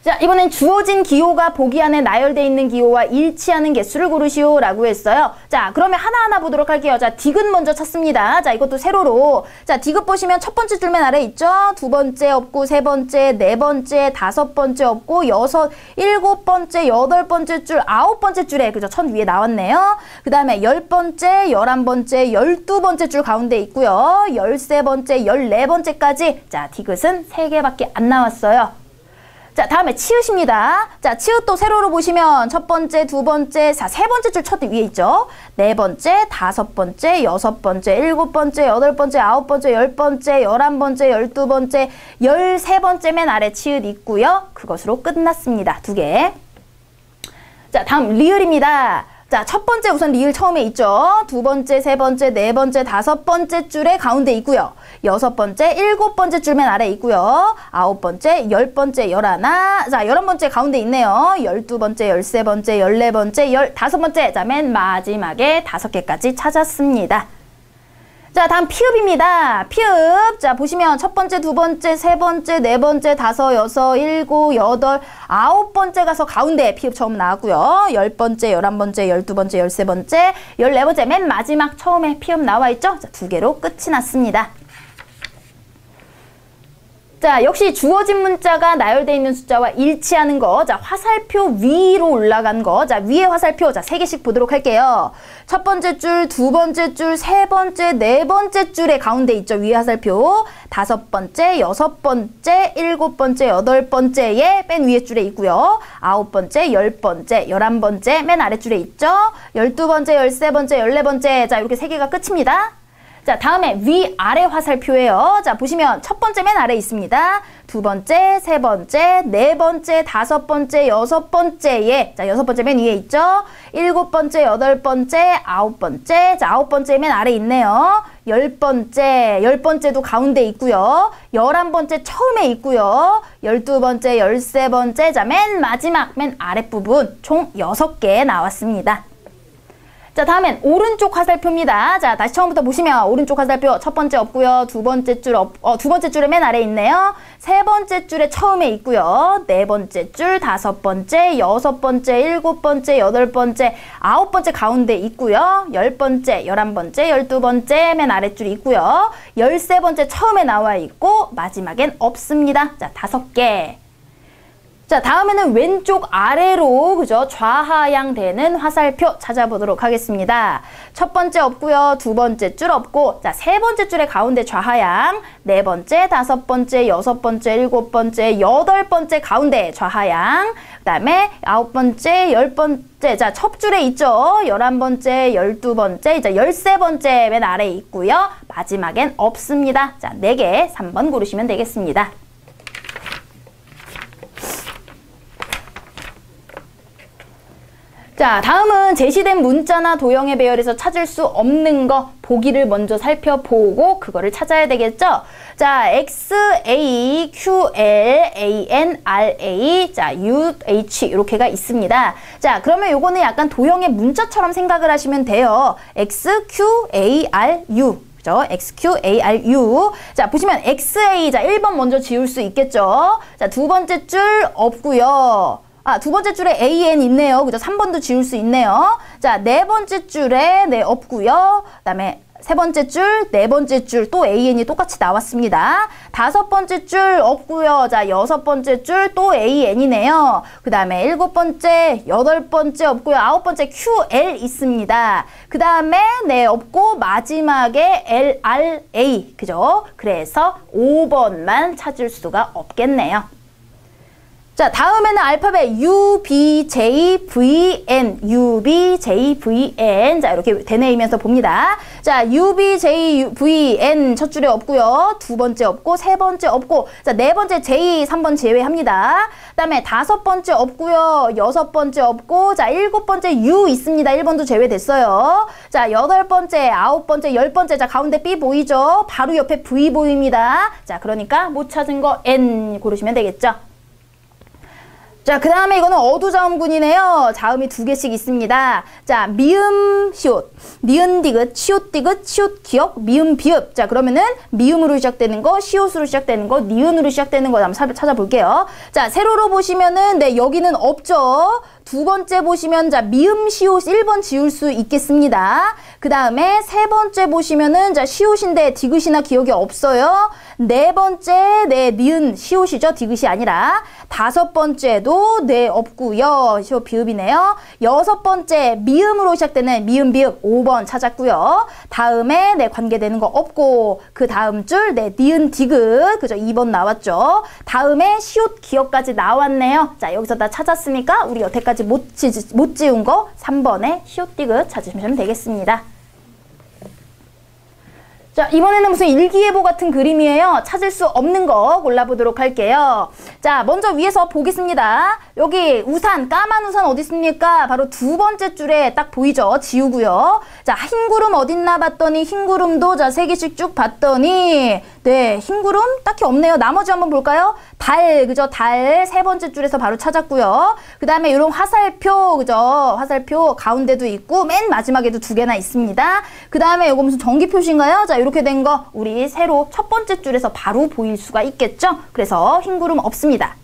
자, 이번엔 주어진 기호가 보기 안에 나열되어 있는 기호와 일치하는 개수를 고르시오 라고 했어요. 자, 그러면 하나하나 보도록 할게요. 자, 디귿 먼저 찾습니다. 자, 이것도 세로로. 자, 디귿 보시면 첫 번째 줄맨 아래 있죠? 두 번째 없고, 세 번째, 네 번째, 다섯 번째 없고, 여섯, 일곱 번째, 여덟 번째 줄, 아홉 번째 줄에, 그죠? 천 위에 나왔네요. 그 다음에 열 번째, 열한 번째, 열두 번째 줄 가운데 있고요. 열세 번째, 열네 번째까지. 자, 디귿은 세 개밖에 안 나왔어요. 자, 다음에 치읓입니다. 자, 치읓 또 세로로 보시면 첫 번째, 두 번째, 자, 세 번째 줄 첫 위에 있죠. 네 번째, 다섯 번째, 여섯 번째, 일곱 번째, 여덟 번째, 아홉 번째, 열 번째, 열한 번째, 열두 번째, 열세 번째 맨 아래 치읓 있고요. 그것으로 끝났습니다. 두 개. 자, 다음 리을입니다. 자, 첫 번째 우선 리을 처음에 있죠. 두 번째, 세 번째, 네 번째, 다섯 번째 줄에 가운데 있고요. 여섯 번째, 일곱 번째 줄맨 아래 있고요. 아홉 번째, 열 번째, 열하나. 자, 열한 번째 가운데 있네요. 열두 번째, 열세 번째, 열네 번째, 열 다섯 번째. 자, 맨 마지막에 다섯 개까지 찾았습니다. 자, 다음 피읍입니다. 피읍. 자, 보시면 첫 번째, 두 번째, 세 번째, 네 번째, 다섯, 여섯, 일곱, 여덟, 아홉 번째 가서 가운데 피읍 처음 나왔고요. 열 번째, 열한 번째, 열두 번째, 열세 번째, 열네 번째 맨 마지막 처음에 피읍 나와 있죠? 자, 두 개로 끝이 났습니다. 자, 역시 주어진 문자가 나열되어 있는 숫자와 일치하는 거. 자, 화살표 위로 올라간 거. 자, 위에 화살표. 자, 세 개씩 보도록 할게요. 첫 번째 줄, 두 번째 줄, 세 번째, 네 번째 줄에 가운데 있죠. 위에 화살표. 다섯 번째, 여섯 번째, 일곱 번째, 여덟 번째에 맨 위에 줄에 있고요. 아홉 번째, 열 번째, 열한 번째 맨 아래 줄에 있죠. 열두 번째, 열세 번째, 열네 번째. 자, 이렇게 세 개가 끝입니다. 자, 다음에 위아래 화살표예요. 자, 보시면 첫 번째 맨 아래 있습니다. 두 번째, 세 번째, 네 번째, 다섯 번째, 여섯 번째에 자, 여섯 번째 맨 위에 있죠. 일곱 번째, 여덟 번째, 아홉 번째. 자, 아홉 번째 맨 아래 있네요. 열 번째, 열 번째도 가운데 있고요. 열한 번째 처음에 있고요. 열두 번째, 열세 번째. 자, 맨 마지막 맨 아랫부분 총 여섯 개 나왔습니다. 자, 다음엔 오른쪽 화살표입니다. 자, 다시 처음부터 보시면 오른쪽 화살표 첫 번째 없고요. 두 번째 줄 없, 어, 두 번째 줄에 맨 아래 있네요. 세 번째 줄에 처음에 있고요. 네 번째 줄, 다섯 번째, 여섯 번째, 일곱 번째, 여덟 번째, 아홉 번째 가운데 있고요. 열 번째, 열한 번째, 열두 번째 맨 아래줄이 있고요. 열세 번째 처음에 나와 있고 마지막엔 없습니다. 자, 다섯 개. 자, 다음에는 왼쪽 아래로 그죠? 좌하향 되는 화살표 찾아보도록 하겠습니다. 첫 번째 없고요. 두 번째 줄 없고 자, 세 번째 줄의 가운데 좌하향, 네 번째, 다섯 번째, 여섯 번째, 일곱 번째, 여덟 번째 가운데 좌하향. 그다음에 아홉 번째, 열 번째. 자, 첫 줄에 있죠. 열한 번째, 열두 번째, 이제 열세 번째 맨 아래에 있고요. 마지막엔 없습니다. 자, 네 개, 3번 고르시면 되겠습니다. 자, 다음은 제시된 문자나 도형의 배열에서 찾을 수 없는 거 보기를 먼저 살펴보고 그거를 찾아야 되겠죠? 자, X, A, Q, L, A, N, R, A, 자, U, H 이렇게가 있습니다. 자, 그러면 요거는 약간 도형의 문자처럼 생각을 하시면 돼요. X, Q, A, R, U. 그죠? X, Q, A, R, U. 자, 보시면 X, A. 자, 1번 먼저 지울 수 있겠죠? 자, 두 번째 줄 없고요. 아, 두 번째 줄에 AN 있네요. 그죠? 3번도 지울 수 있네요. 자, 네 번째 줄에 네, 없고요. 그다음에 세 번째 줄, 네 번째 줄 또 AN이 똑같이 나왔습니다. 다섯 번째 줄 없고요. 자, 여섯 번째 줄 또 AN이네요. 그 다음에 일곱 번째, 여덟 번째 없고요. 아홉 번째 QL 있습니다. 그 다음에 네, 없고 마지막에 LRA, 그죠? 그래서 5번만 찾을 수가 없겠네요. 자, 다음에는 알파벳 U, B, J, V, N, U, B, J, V, N. 자, 이렇게 되뇌이면서 봅니다. 자, U, B, J, V, N 첫 줄에 없고요. 두 번째 없고, 세 번째 없고, 자, 네 번째 J, 3번 제외합니다. 그 다음에 다섯 번째 없고요. 여섯 번째 없고, 자, 일곱 번째 U 있습니다. 1번도 제외됐어요. 자, 여덟 번째, 아홉 번째, 열 번째, 자, 가운데 B 보이죠? 바로 옆에 V 보입니다. 자, 그러니까 못 찾은 거 N 고르시면 되겠죠? 자, 그 다음에 이거는 어두자음군이네요. 자음이 두 개씩 있습니다. 자, 미음, 시옷, 니은, 디귿, 시옷, 디귿, 시옷, 기역, 미음, 비읍. 자, 그러면은 미음으로 시작되는 거, 시옷으로 시작되는 거, 니은으로 시작되는 거 한번 찾아볼게요. 자, 세로로 보시면은, 네, 여기는 없죠. 두 번째 보시면 자 미음 시옷 1번 지울 수 있겠습니다. 그 다음에 세 번째 보시면은 자 시옷인데 디귿이나 기역이 없어요. 네 번째 네 니은 시옷이죠. 디귿이 아니라 다섯 번째도 네 없고요. 시옷 비읍이네요. 여섯 번째 미음으로 시작되는 미음 비읍 5번 찾았고요. 다음에 네 관계되는 거 없고 그 다음 줄네 니은 디귿 그죠 2번 나왔죠. 다음에 시옷 기억까지 나왔네요. 자 여기서 다 찾았으니까 우리 여태까지 못, 지, 못 지운 거 3번에 시옷 디귿 찾으시면 되겠습니다. 자, 이번에는 무슨 일기예보 같은 그림이에요. 찾을 수 없는 거 골라보도록 할게요. 자, 먼저 위에서 보겠습니다. 여기 우산, 까만 우산 어디 있습니까? 바로 두 번째 줄에 딱 보이죠? 지우고요. 자, 흰 구름 어딨나 봤더니 흰 구름도 자, 세 개씩 쭉 봤더니 네, 흰 구름 딱히 없네요. 나머지 한번 볼까요? 달, 그죠? 달 세 번째 줄에서 바로 찾았고요. 그 다음에 이런 화살표, 그죠? 화살표 가운데도 있고 맨 마지막에도 두 개나 있습니다. 그 다음에 이거 무슨 전기 표시인가요? 자, 이렇게 된 거 우리 새로 첫 번째 줄에서 바로 보일 수가 있겠죠? 그래서 흰 구름 없습니다.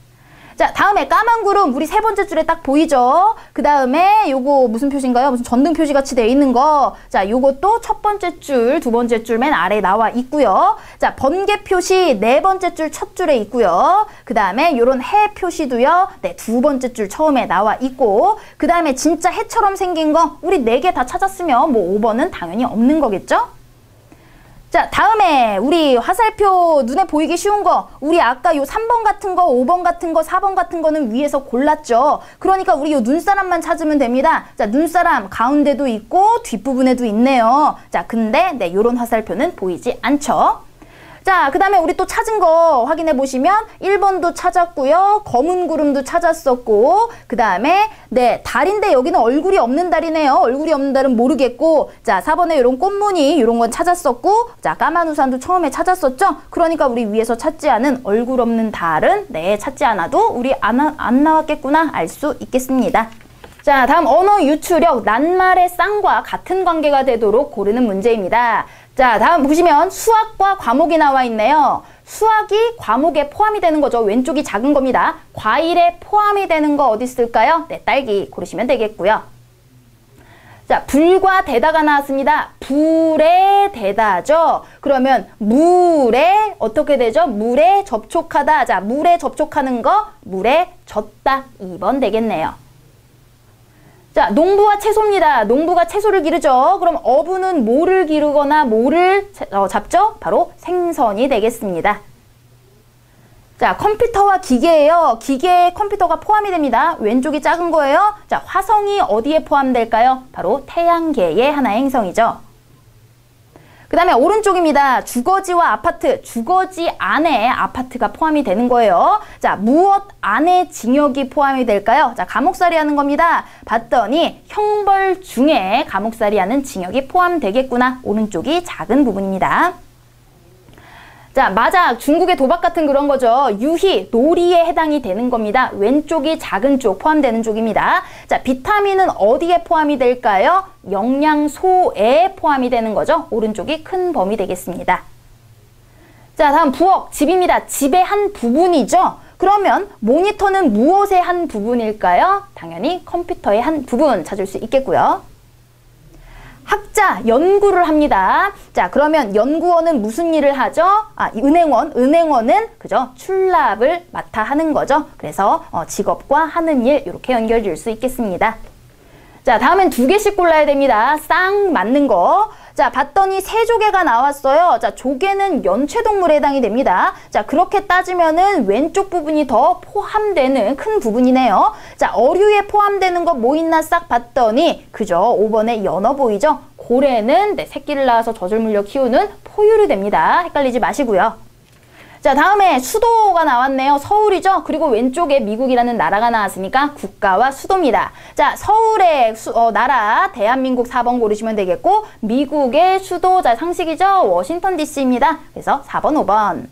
자, 다음에 까만 구름 우리 세 번째 줄에 딱 보이죠? 그 다음에 요거 무슨 표시인가요? 무슨 전등 표시 같이 돼 있는 거. 자, 요것도 첫 번째 줄, 두 번째 줄 맨 아래 나와 있고요. 자, 번개 표시 네 번째 줄 첫 줄에 있고요. 그 다음에 요런 해 표시도요. 네, 두 번째 줄 처음에 나와 있고 그 다음에 진짜 해처럼 생긴 거 우리 네 개 다 찾았으면 뭐 5번은 당연히 없는 거겠죠? 자, 다음에 우리 화살표 눈에 보이기 쉬운 거 우리 아까 요 3번 같은 거, 5번 같은 거, 4번 같은 거는 위에서 골랐죠. 그러니까 우리 요 눈사람만 찾으면 됩니다. 자, 눈사람 가운데도 있고 뒷부분에도 있네요. 자, 근데 네, 요런 화살표는 보이지 않죠. 자, 그 다음에 우리 또 찾은 거 확인해 보시면 1번도 찾았고요. 검은 구름도 찾았었고 그 다음에 네, 달인데 여기는 얼굴이 없는 달이네요. 얼굴이 없는 달은 모르겠고 자, 4번에 이런 꽃무늬 이런 건 찾았었고 자, 까만 우산도 처음에 찾았었죠. 그러니까 우리 위에서 찾지 않은 얼굴 없는 달은 네, 찾지 않아도 우리 안, 안 나왔겠구나 알 수 있겠습니다. 자, 다음 언어 유추력, 낱말의 쌍과 같은 관계가 되도록 고르는 문제입니다. 자, 다음 보시면 수학과 과목이 나와 있네요. 수학이 과목에 포함이 되는 거죠. 왼쪽이 작은 겁니다. 과일에 포함이 되는 거 어디 있을까요? 네, 딸기 고르시면 되겠고요. 자, 불과 대다가 나왔습니다. 불에 대다죠. 그러면 물에 어떻게 되죠? 물에 접촉하다. 자, 물에 접촉하는 거 물에 젖다. 2번 되겠네요. 자, 농부와 채소입니다. 농부가 채소를 기르죠. 그럼 어부는 뭐를 기르거나 뭐를 어, 잡죠? 바로 생선이 되겠습니다. 자, 컴퓨터와 기계예요. 기계에 컴퓨터가 포함이 됩니다. 왼쪽이 작은 거예요. 자, 화성이 어디에 포함될까요? 바로 태양계의 하나의 행성이죠. 그 다음에 오른쪽입니다. 주거지와 아파트, 주거지 안에 아파트가 포함이 되는 거예요. 자, 무엇 안에 징역이 포함이 될까요? 자, 감옥살이 하는 겁니다. 봤더니 형벌 중에 감옥살이 하는 징역이 포함되겠구나. 오른쪽이 작은 부분입니다. 자, 맞아. 중국의 도박 같은 그런 거죠. 유희, 놀이에 해당이 되는 겁니다. 왼쪽이 작은 쪽, 포함되는 쪽입니다. 자, 비타민은 어디에 포함이 될까요? 영양소에 포함이 되는 거죠. 오른쪽이 큰 범위 되겠습니다. 자, 다음 부엌, 집입니다. 집의 한 부분이죠. 그러면 모니터는 무엇의 한 부분일까요? 당연히 컴퓨터의 한 부분 찾을 수 있겠고요. 학자, 연구를 합니다. 자, 그러면 연구원은 무슨 일을 하죠? 아, 은행원, 은행원은 그죠? 출납을 맡아 하는 거죠. 그래서 어, 직업과 하는 일 이렇게 연결될 수 있겠습니다. 자, 다음엔 두 개씩 골라야 됩니다. 쌍 맞는 거. 자, 봤더니 세 조개가 나왔어요. 자, 조개는 연체동물에 해당이 됩니다. 자, 그렇게 따지면은 왼쪽 부분이 더 포함되는 큰 부분이네요. 자, 어류에 포함되는 거 뭐 있나 싹 봤더니 그죠? 5번에 연어 보이죠? 고래는 네, 새끼를 낳아서 젖을 물려 키우는 포유류 됩니다. 헷갈리지 마시고요. 자, 다음에 수도가 나왔네요. 서울이죠? 그리고 왼쪽에 미국이라는 나라가 나왔으니까 국가와 수도입니다. 자, 서울의 수, 어, 나라, 대한민국 4번 고르시면 되겠고, 미국의 수도, 자, 상식이죠? 워싱턴 DC입니다. 그래서 4번, 5번.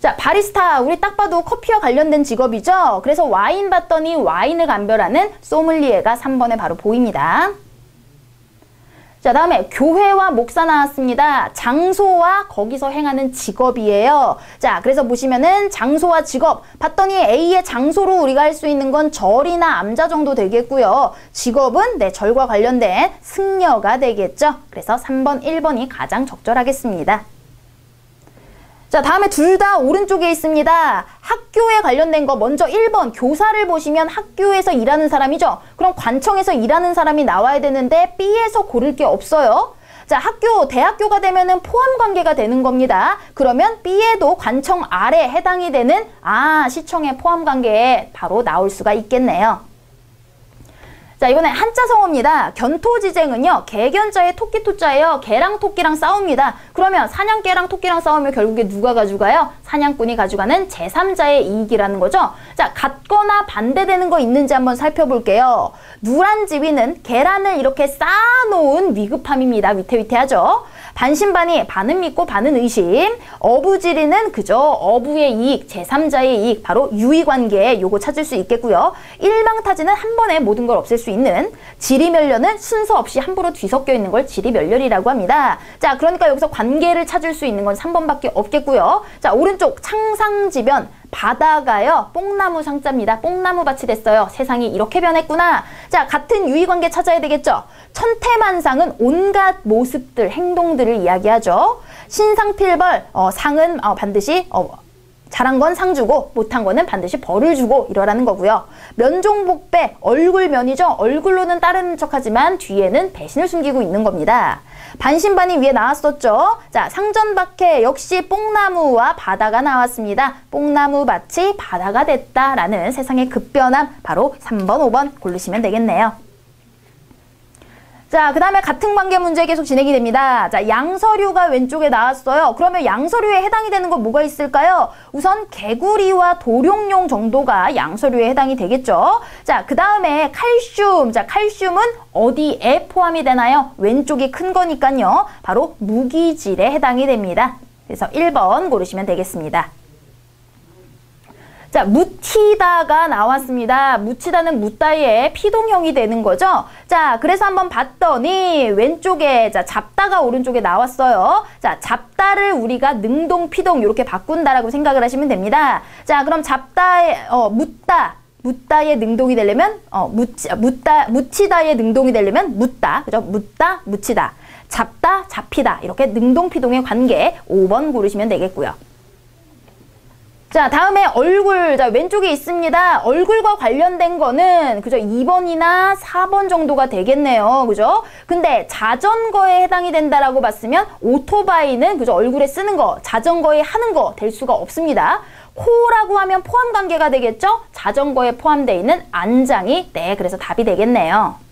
자, 바리스타. 우리 딱 봐도 커피와 관련된 직업이죠? 그래서 와인 봤더니 와인을 감별하는 소믈리에가 3번에 바로 보입니다. 자, 다음에 교회와 목사 나왔습니다. 장소와 거기서 행하는 직업이에요. 자, 그래서 보시면은 장소와 직업 봤더니 A의 장소로 우리가 할 수 있는 건 절이나 암자 정도 되겠고요. 직업은 네, 절과 관련된 승려가 되겠죠. 그래서 3번, 1번이 가장 적절하겠습니다. 자, 다음에 둘 다 오른쪽에 있습니다. 학교에 관련된 거 먼저 1번 교사를 보시면 학교에서 일하는 사람이죠. 그럼 관청에서 일하는 사람이 나와야 되는데 B에서 고를 게 없어요. 자, 학교, 대학교가 되면은 포함 관계가 되는 겁니다. 그러면 B에도 관청 아래 해당이 되는 아, 시청의 포함 관계에 바로 나올 수가 있겠네요. 자, 이번에 한자 성어입니다. 견토지쟁은요, 개견자의 토끼 토자예요. 개랑 토끼랑 싸웁니다. 그러면 사냥개랑 토끼랑 싸우면 결국에 누가 가져가요? 사냥꾼이 가져가는 제3자의 이익이라는 거죠. 자, 같거나 반대되는 거 있는지 한번 살펴볼게요. 누란 지위는 계란을 이렇게 쌓아놓은 위급함입니다. 위태위태하죠. 반신반의 반은 믿고 반은 의심. 어부지리는 그저 어부의 이익, 제3자의 이익, 바로 유의관계 요거 찾을 수 있겠고요. 일망타지는 한 번에 모든 걸 없앨 수 있는 지리멸렬은 순서 없이 함부로 뒤섞여 있는 걸 지리멸렬이라고 합니다. 자, 그러니까 여기서 관계를 찾을 수 있는 건 3번밖에 없겠고요. 자, 오른쪽 창상지변 바다가요 뽕나무 상자입니다. 뽕나무 밭이 됐어요. 세상이 이렇게 변했구나. 자 같은 유의관계 찾아야 되겠죠. 천태만상은 온갖 모습들, 행동들을 이야기하죠. 신상필벌 어, 상은 어, 반드시 어, 잘한 건 상 주고 못한 거는 반드시 벌을 주고 이러라는 거고요. 면종복배 얼굴면이죠. 얼굴로는 따르는 척하지만 뒤에는 배신을 숨기고 있는 겁니다. 반신반의 위에 나왔었죠. 자, 상전박해 역시 뽕나무와 바다가 나왔습니다. 뽕나무 밭이 바다가 됐다라는 세상의 급변함 바로 3번, 5번 고르시면 되겠네요. 자, 그 다음에 같은 관계 문제 계속 진행이 됩니다. 자, 양서류가 왼쪽에 나왔어요. 그러면 양서류에 해당이 되는 건 뭐가 있을까요? 우선 개구리와 도룡용 정도가 양서류에 해당이 되겠죠. 자, 그 다음에 칼슘. 자, 칼슘은 어디에 포함이 되나요? 왼쪽이 큰 거니까요. 바로 무기질에 해당이 됩니다. 그래서 1번 고르시면 되겠습니다. 자, 묻히다가 나왔습니다. 묻히다는 묻다의 피동형이 되는 거죠. 자, 그래서 한번 봤더니 왼쪽에 자, 잡다가 오른쪽에 나왔어요. 자, 잡다를 우리가 능동, 피동 이렇게 바꾼다라고 생각을 하시면 됩니다. 자, 그럼 잡다의 어, 묻다 묻다의 능동이 되려면 어, 묻지, 묻다, 묻히다의 능동이 되려면 묻다. 그죠? 묻다, 묻히다. 잡다, 잡히다. 이렇게 능동, 피동의 관계 5번 고르시면 되겠고요. 자, 다음에 얼굴. 자, 왼쪽에 있습니다. 얼굴과 관련된 거는 그죠? 2번이나 4번 정도가 되겠네요. 그죠? 근데 자전거에 해당이 된다라고 봤으면 오토바이는 그죠? 얼굴에 쓰는 거, 자전거에 하는 거 될 수가 없습니다. 코라고 하면 포함 관계가 되겠죠? 자전거에 포함되어 있는 안장이 네, 그래서 답이 되겠네요.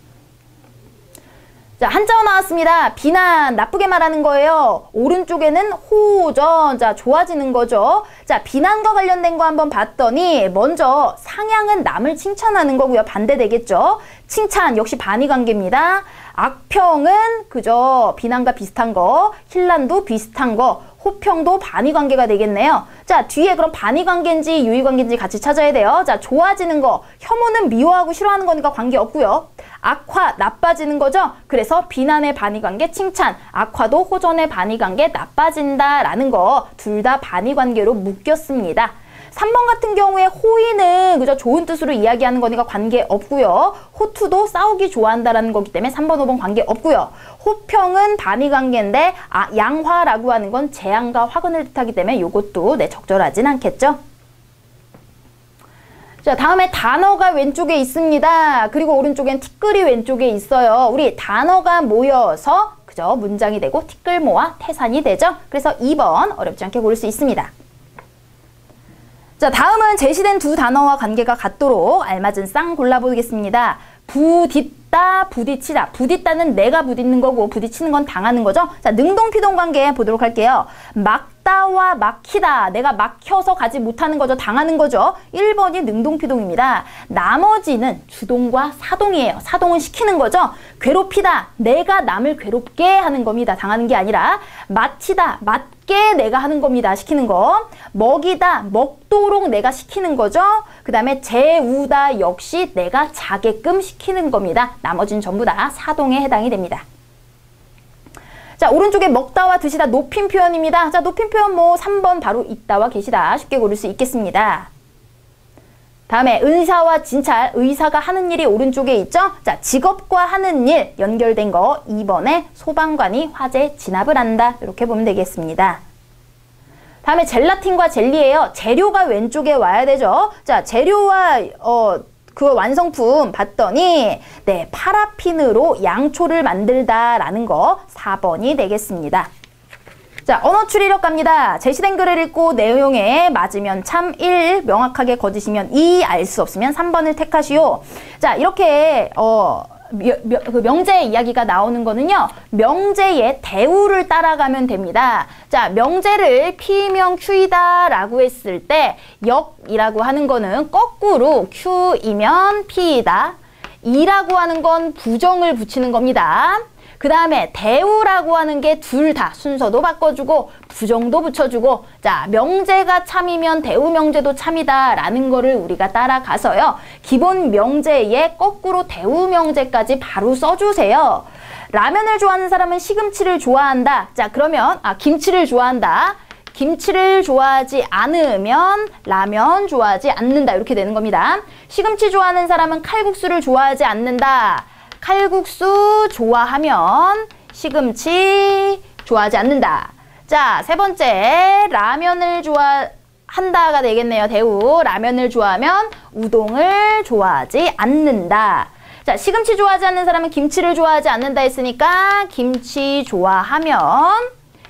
자, 한자어 나왔습니다. 비난, 나쁘게 말하는 거예요. 오른쪽에는 호전, 자, 좋아지는 거죠. 자, 비난과 관련된 거 한번 봤더니 먼저 상향은 남을 칭찬하는 거고요. 반대되겠죠. 칭찬, 역시 반의 관계입니다. 악평은 그저 비난과 비슷한 거, 힐난도 비슷한 거, 호평도 반의 관계가 되겠네요. 자, 뒤에 그럼 반의 관계인지 유의 관계인지 같이 찾아야 돼요. 자, 좋아지는 거. 혐오는 미워하고 싫어하는 거니까 관계 없고요. 악화, 나빠지는 거죠. 그래서 비난의 반의 관계, 칭찬. 악화도 호전의 반의 관계, 나빠진다라는 거 둘 다 반의 관계로 묶였습니다. 3번 같은 경우에 호의는 그저 좋은 뜻으로 이야기하는 거니까 관계 없고요. 호투도 싸우기 좋아한다라는 거기 때문에 3번, 5번 관계 없고요. 호평은 반의 관계인데 아, 양화라고 하는 건 재앙과 화근을 뜻하기 때문에 이것도 네, 적절하진 않겠죠. 자, 다음에 단어가 왼쪽에 있습니다. 그리고 오른쪽엔 티끌이 왼쪽에 있어요. 우리 단어가 모여서 그죠? 문장이 되고 티끌 모아 태산이 되죠. 그래서 2번 어렵지 않게 고를 수 있습니다. 자, 다음은 제시된 두 단어와 관계가 같도록 알맞은 쌍 골라보겠습니다. 부딪다, 부딪히다. 부딪다는 내가 부딪는 거고 부딪히는 건 당하는 거죠. 자, 능동피동 관계 보도록 할게요. 막 다와 막히다. 내가 막혀서 가지 못하는 거죠. 당하는 거죠. 1번이 능동피동입니다. 나머지는 주동과 사동이에요. 사동은 시키는 거죠. 괴롭히다. 내가 남을 괴롭게 하는 겁니다. 당하는 게 아니라 마치다. 맞게 내가 하는 겁니다. 시키는 거. 먹이다. 먹도록 내가 시키는 거죠. 그 다음에 재우다 역시 내가 자게끔 시키는 겁니다. 나머지는 전부 다 사동에 해당이 됩니다. 자, 오른쪽에 먹다와 드시다 높임 표현입니다. 자, 높임 표현 뭐 3번 바로 있다와 계시다 쉽게 고를 수 있겠습니다. 다음에 의사와 진찰, 의사가 하는 일이 오른쪽에 있죠? 자, 직업과 하는 일 연결된 거 2번에 소방관이 화재 진압을 한다. 이렇게 보면 되겠습니다. 다음에 젤라틴과 젤리예요. 재료가 왼쪽에 와야 되죠. 자, 재료와 어, 그 완성품 봤더니 네, 파라핀으로 양초를 만들다라는 거 4번이 되겠습니다. 자, 언어 추리력 갑니다. 제시된 글을 읽고 내용에 맞으면 참 1, 명확하게 거짓이면 2, 알 수 없으면 3번을 택하시오. 자, 이렇게 어 명, 그 명제 이야기가 나오는 거는요. 명제의 대우를 따라가면 됩니다. 자, 명제를 피명 큐이다라고 했을 때 역이라고 하는 거는 거꾸로 큐이면 피이다. 이라고 하는 건 부정을 붙이는 겁니다. 그 다음에 대우라고 하는 게 둘 다 순서도 바꿔주고 부정도 붙여주고 자 명제가 참이면 대우 명제도 참이다 라는 거를 우리가 따라가서요. 기본 명제에 거꾸로 대우 명제까지 바로 써주세요. 라면을 좋아하는 사람은 시금치를 좋아한다. 자 그러면 아 김치를 좋아한다. 김치를 좋아하지 않으면 라면 좋아하지 않는다 이렇게 되는 겁니다. 시금치 좋아하는 사람은 칼국수를 좋아하지 않는다. 칼국수 좋아하면 시금치 좋아하지 않는다. 자, 세 번째 라면을 좋아한다가 되겠네요. 대우. 라면을 좋아하면 우동을 좋아하지 않는다. 자, 시금치 좋아하지 않는 사람은 김치를 좋아하지 않는다 했으니까 김치 좋아하면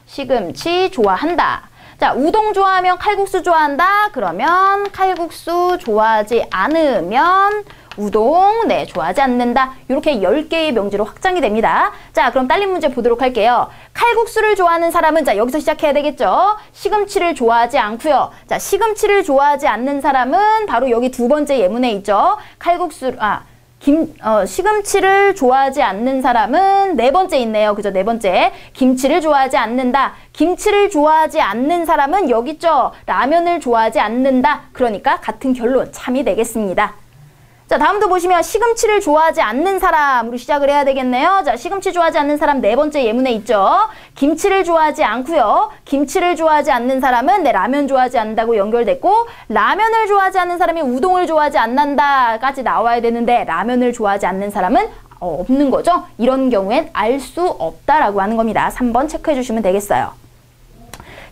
시금치 좋아한다. 자, 우동 좋아하면 칼국수 좋아한다. 그러면 칼국수 좋아하지 않으면 우동, 네, 좋아하지 않는다. 이렇게 10개의 명제로 확장이 됩니다. 자, 그럼 딸린 문제 보도록 할게요. 칼국수를 좋아하는 사람은 자, 여기서 시작해야 되겠죠? 시금치를 좋아하지 않고요. 자, 시금치를 좋아하지 않는 사람은 바로 여기 두 번째 예문에 있죠. 칼국수, 아, 김, 어, 시금치를 좋아하지 않는 사람은 네 번째 있네요. 그죠? 네 번째. 김치를 좋아하지 않는다. 김치를 좋아하지 않는 사람은 여기 있죠? 라면을 좋아하지 않는다. 그러니까 같은 결론, 참이 되겠습니다. 자, 다음도 보시면 시금치를 좋아하지 않는 사람으로 시작을 해야 되겠네요. 자, 시금치 좋아하지 않는 사람 네 번째 예문에 있죠. 김치를 좋아하지 않고요. 김치를 좋아하지 않는 사람은 네, 라면 좋아하지 않는다고 연결됐고 라면을 좋아하지 않는 사람이 우동을 좋아하지 않는다까지 나와야 되는데 라면을 좋아하지 않는 사람은 어, 없는 거죠. 이런 경우엔 알 수 없다라고 하는 겁니다. 3번 체크해 주시면 되겠어요.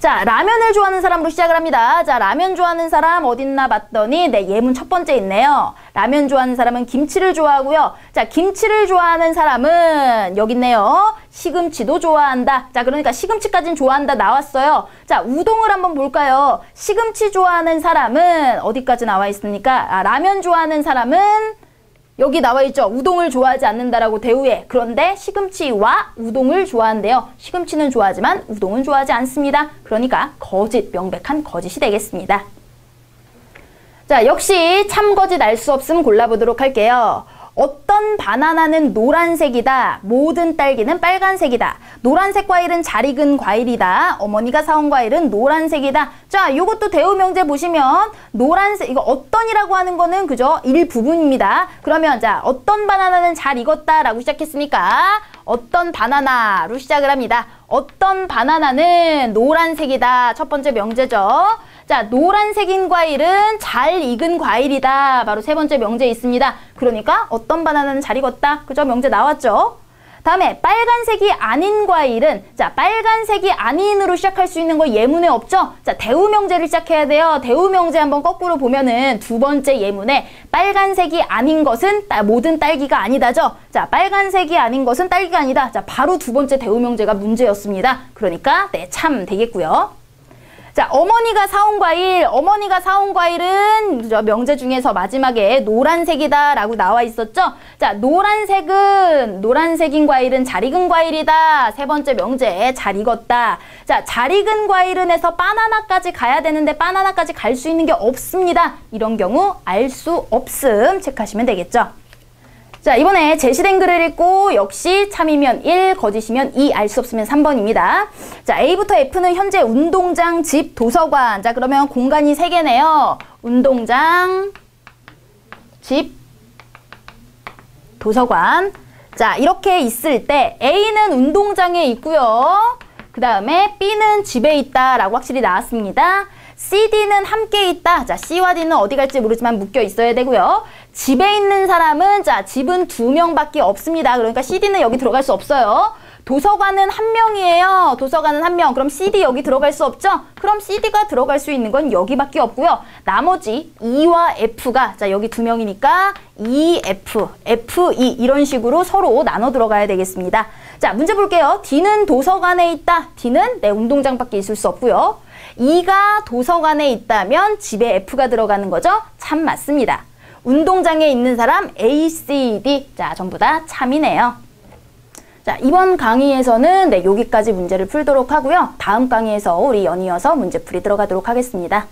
자, 라면을 좋아하는 사람으로 시작을 합니다. 자, 라면 좋아하는 사람 어딨나 봤더니 네, 예문 첫 번째 있네요. 라면 좋아하는 사람은 김치를 좋아하고요. 자, 김치를 좋아하는 사람은 여기 있네요. 시금치도 좋아한다. 자, 그러니까 시금치까지는 좋아한다 나왔어요. 자, 우동을 한번 볼까요? 시금치 좋아하는 사람은 어디까지 나와 있습니까? 아, 라면 좋아하는 사람은 여기 나와 있죠. 우동을 좋아하지 않는다라고 대우해. 그런데 시금치와 우동을 좋아한대요. 시금치는 좋아하지만 우동은 좋아하지 않습니다. 그러니까 거짓, 명백한 거짓이 되겠습니다. 자, 역시 참거짓 알 수 없음 골라보도록 할게요. 어떤 바나나는 노란색이다. 모든 딸기는 빨간색이다. 노란색 과일은 잘 익은 과일이다. 어머니가 사온 과일은 노란색이다. 자, 이것도 대우 명제 보시면 노란색, 이거 어떤이라고 하는 거는 그죠? 일부분입니다. 그러면 자, 어떤 바나나는 잘 익었다라고 시작했으니까 어떤 바나나로 시작을 합니다. 어떤 바나나는 노란색이다. 첫 번째 명제죠. 자, 노란색인 과일은 잘 익은 과일이다. 바로 세 번째 명제에 있습니다. 그러니까 어떤 바나나는 잘 익었다. 그죠? 명제 나왔죠? 다음에 빨간색이 아닌 과일은 자 빨간색이 아닌으로 시작할 수 있는 거 예문에 없죠? 자 대우명제를 시작해야 돼요. 대우명제 한번 거꾸로 보면은 두 번째 예문에 빨간색이 아닌 것은 따, 모든 딸기가 아니다죠. 자 빨간색이 아닌 것은 딸기가 아니다. 자 바로 두 번째 대우명제가 문제였습니다. 그러니까 네 참 되겠고요. 자, 어머니가 사온 과일, 어머니가 사온 과일은 저 명제 중에서 마지막에 노란색이다 라고 나와 있었죠? 자, 노란색은, 노란색인 과일은 잘 익은 과일이다. 세 번째 명제, 잘 익었다. 자, 잘 익은 과일은 해서 바나나까지 가야 되는데 바나나까지 갈 수 있는 게 없습니다. 이런 경우 알 수 없음 체크하시면 되겠죠? 자, 이번에 제시된 글을 읽고 역시 참이면 1, 거짓이면 2, 알 수 없으면 3번입니다. 자, A부터 F는 현재 운동장, 집, 도서관. 자, 그러면 공간이 3개네요. 운동장, 집, 도서관. 자, 이렇게 있을 때 A는 운동장에 있고요. 그 다음에 B는 집에 있다 라고 확실히 나왔습니다. CD는 함께 있다. 자, C와 D는 어디 갈지 모르지만 묶여 있어야 되고요. 집에 있는 사람은 자, 집은 두 명밖에 없습니다. 그러니까 CD는 여기 들어갈 수 없어요. 도서관은 한 명이에요. 도서관은 한 명. 그럼 CD 여기 들어갈 수 없죠? 그럼 CD가 들어갈 수 있는 건 여기밖에 없고요. 나머지 E와 F가 자, 여기 두 명이니까 E, F, F, E 이런 식으로 서로 나눠 들어가야 되겠습니다. 자, 문제 볼게요. D는 도서관에 있다. D는 내 운동장 밖에 있을 수 없고요. E가 도서관에 있다면 집에 F가 들어가는 거죠? 참 맞습니다. 운동장에 있는 사람 A, C, D. 자, 전부 다 참이네요. 자, 이번 강의에서는 네, 여기까지 문제를 풀도록 하고요. 다음 강의에서 우리 연이어서 문제풀이 들어가도록 하겠습니다.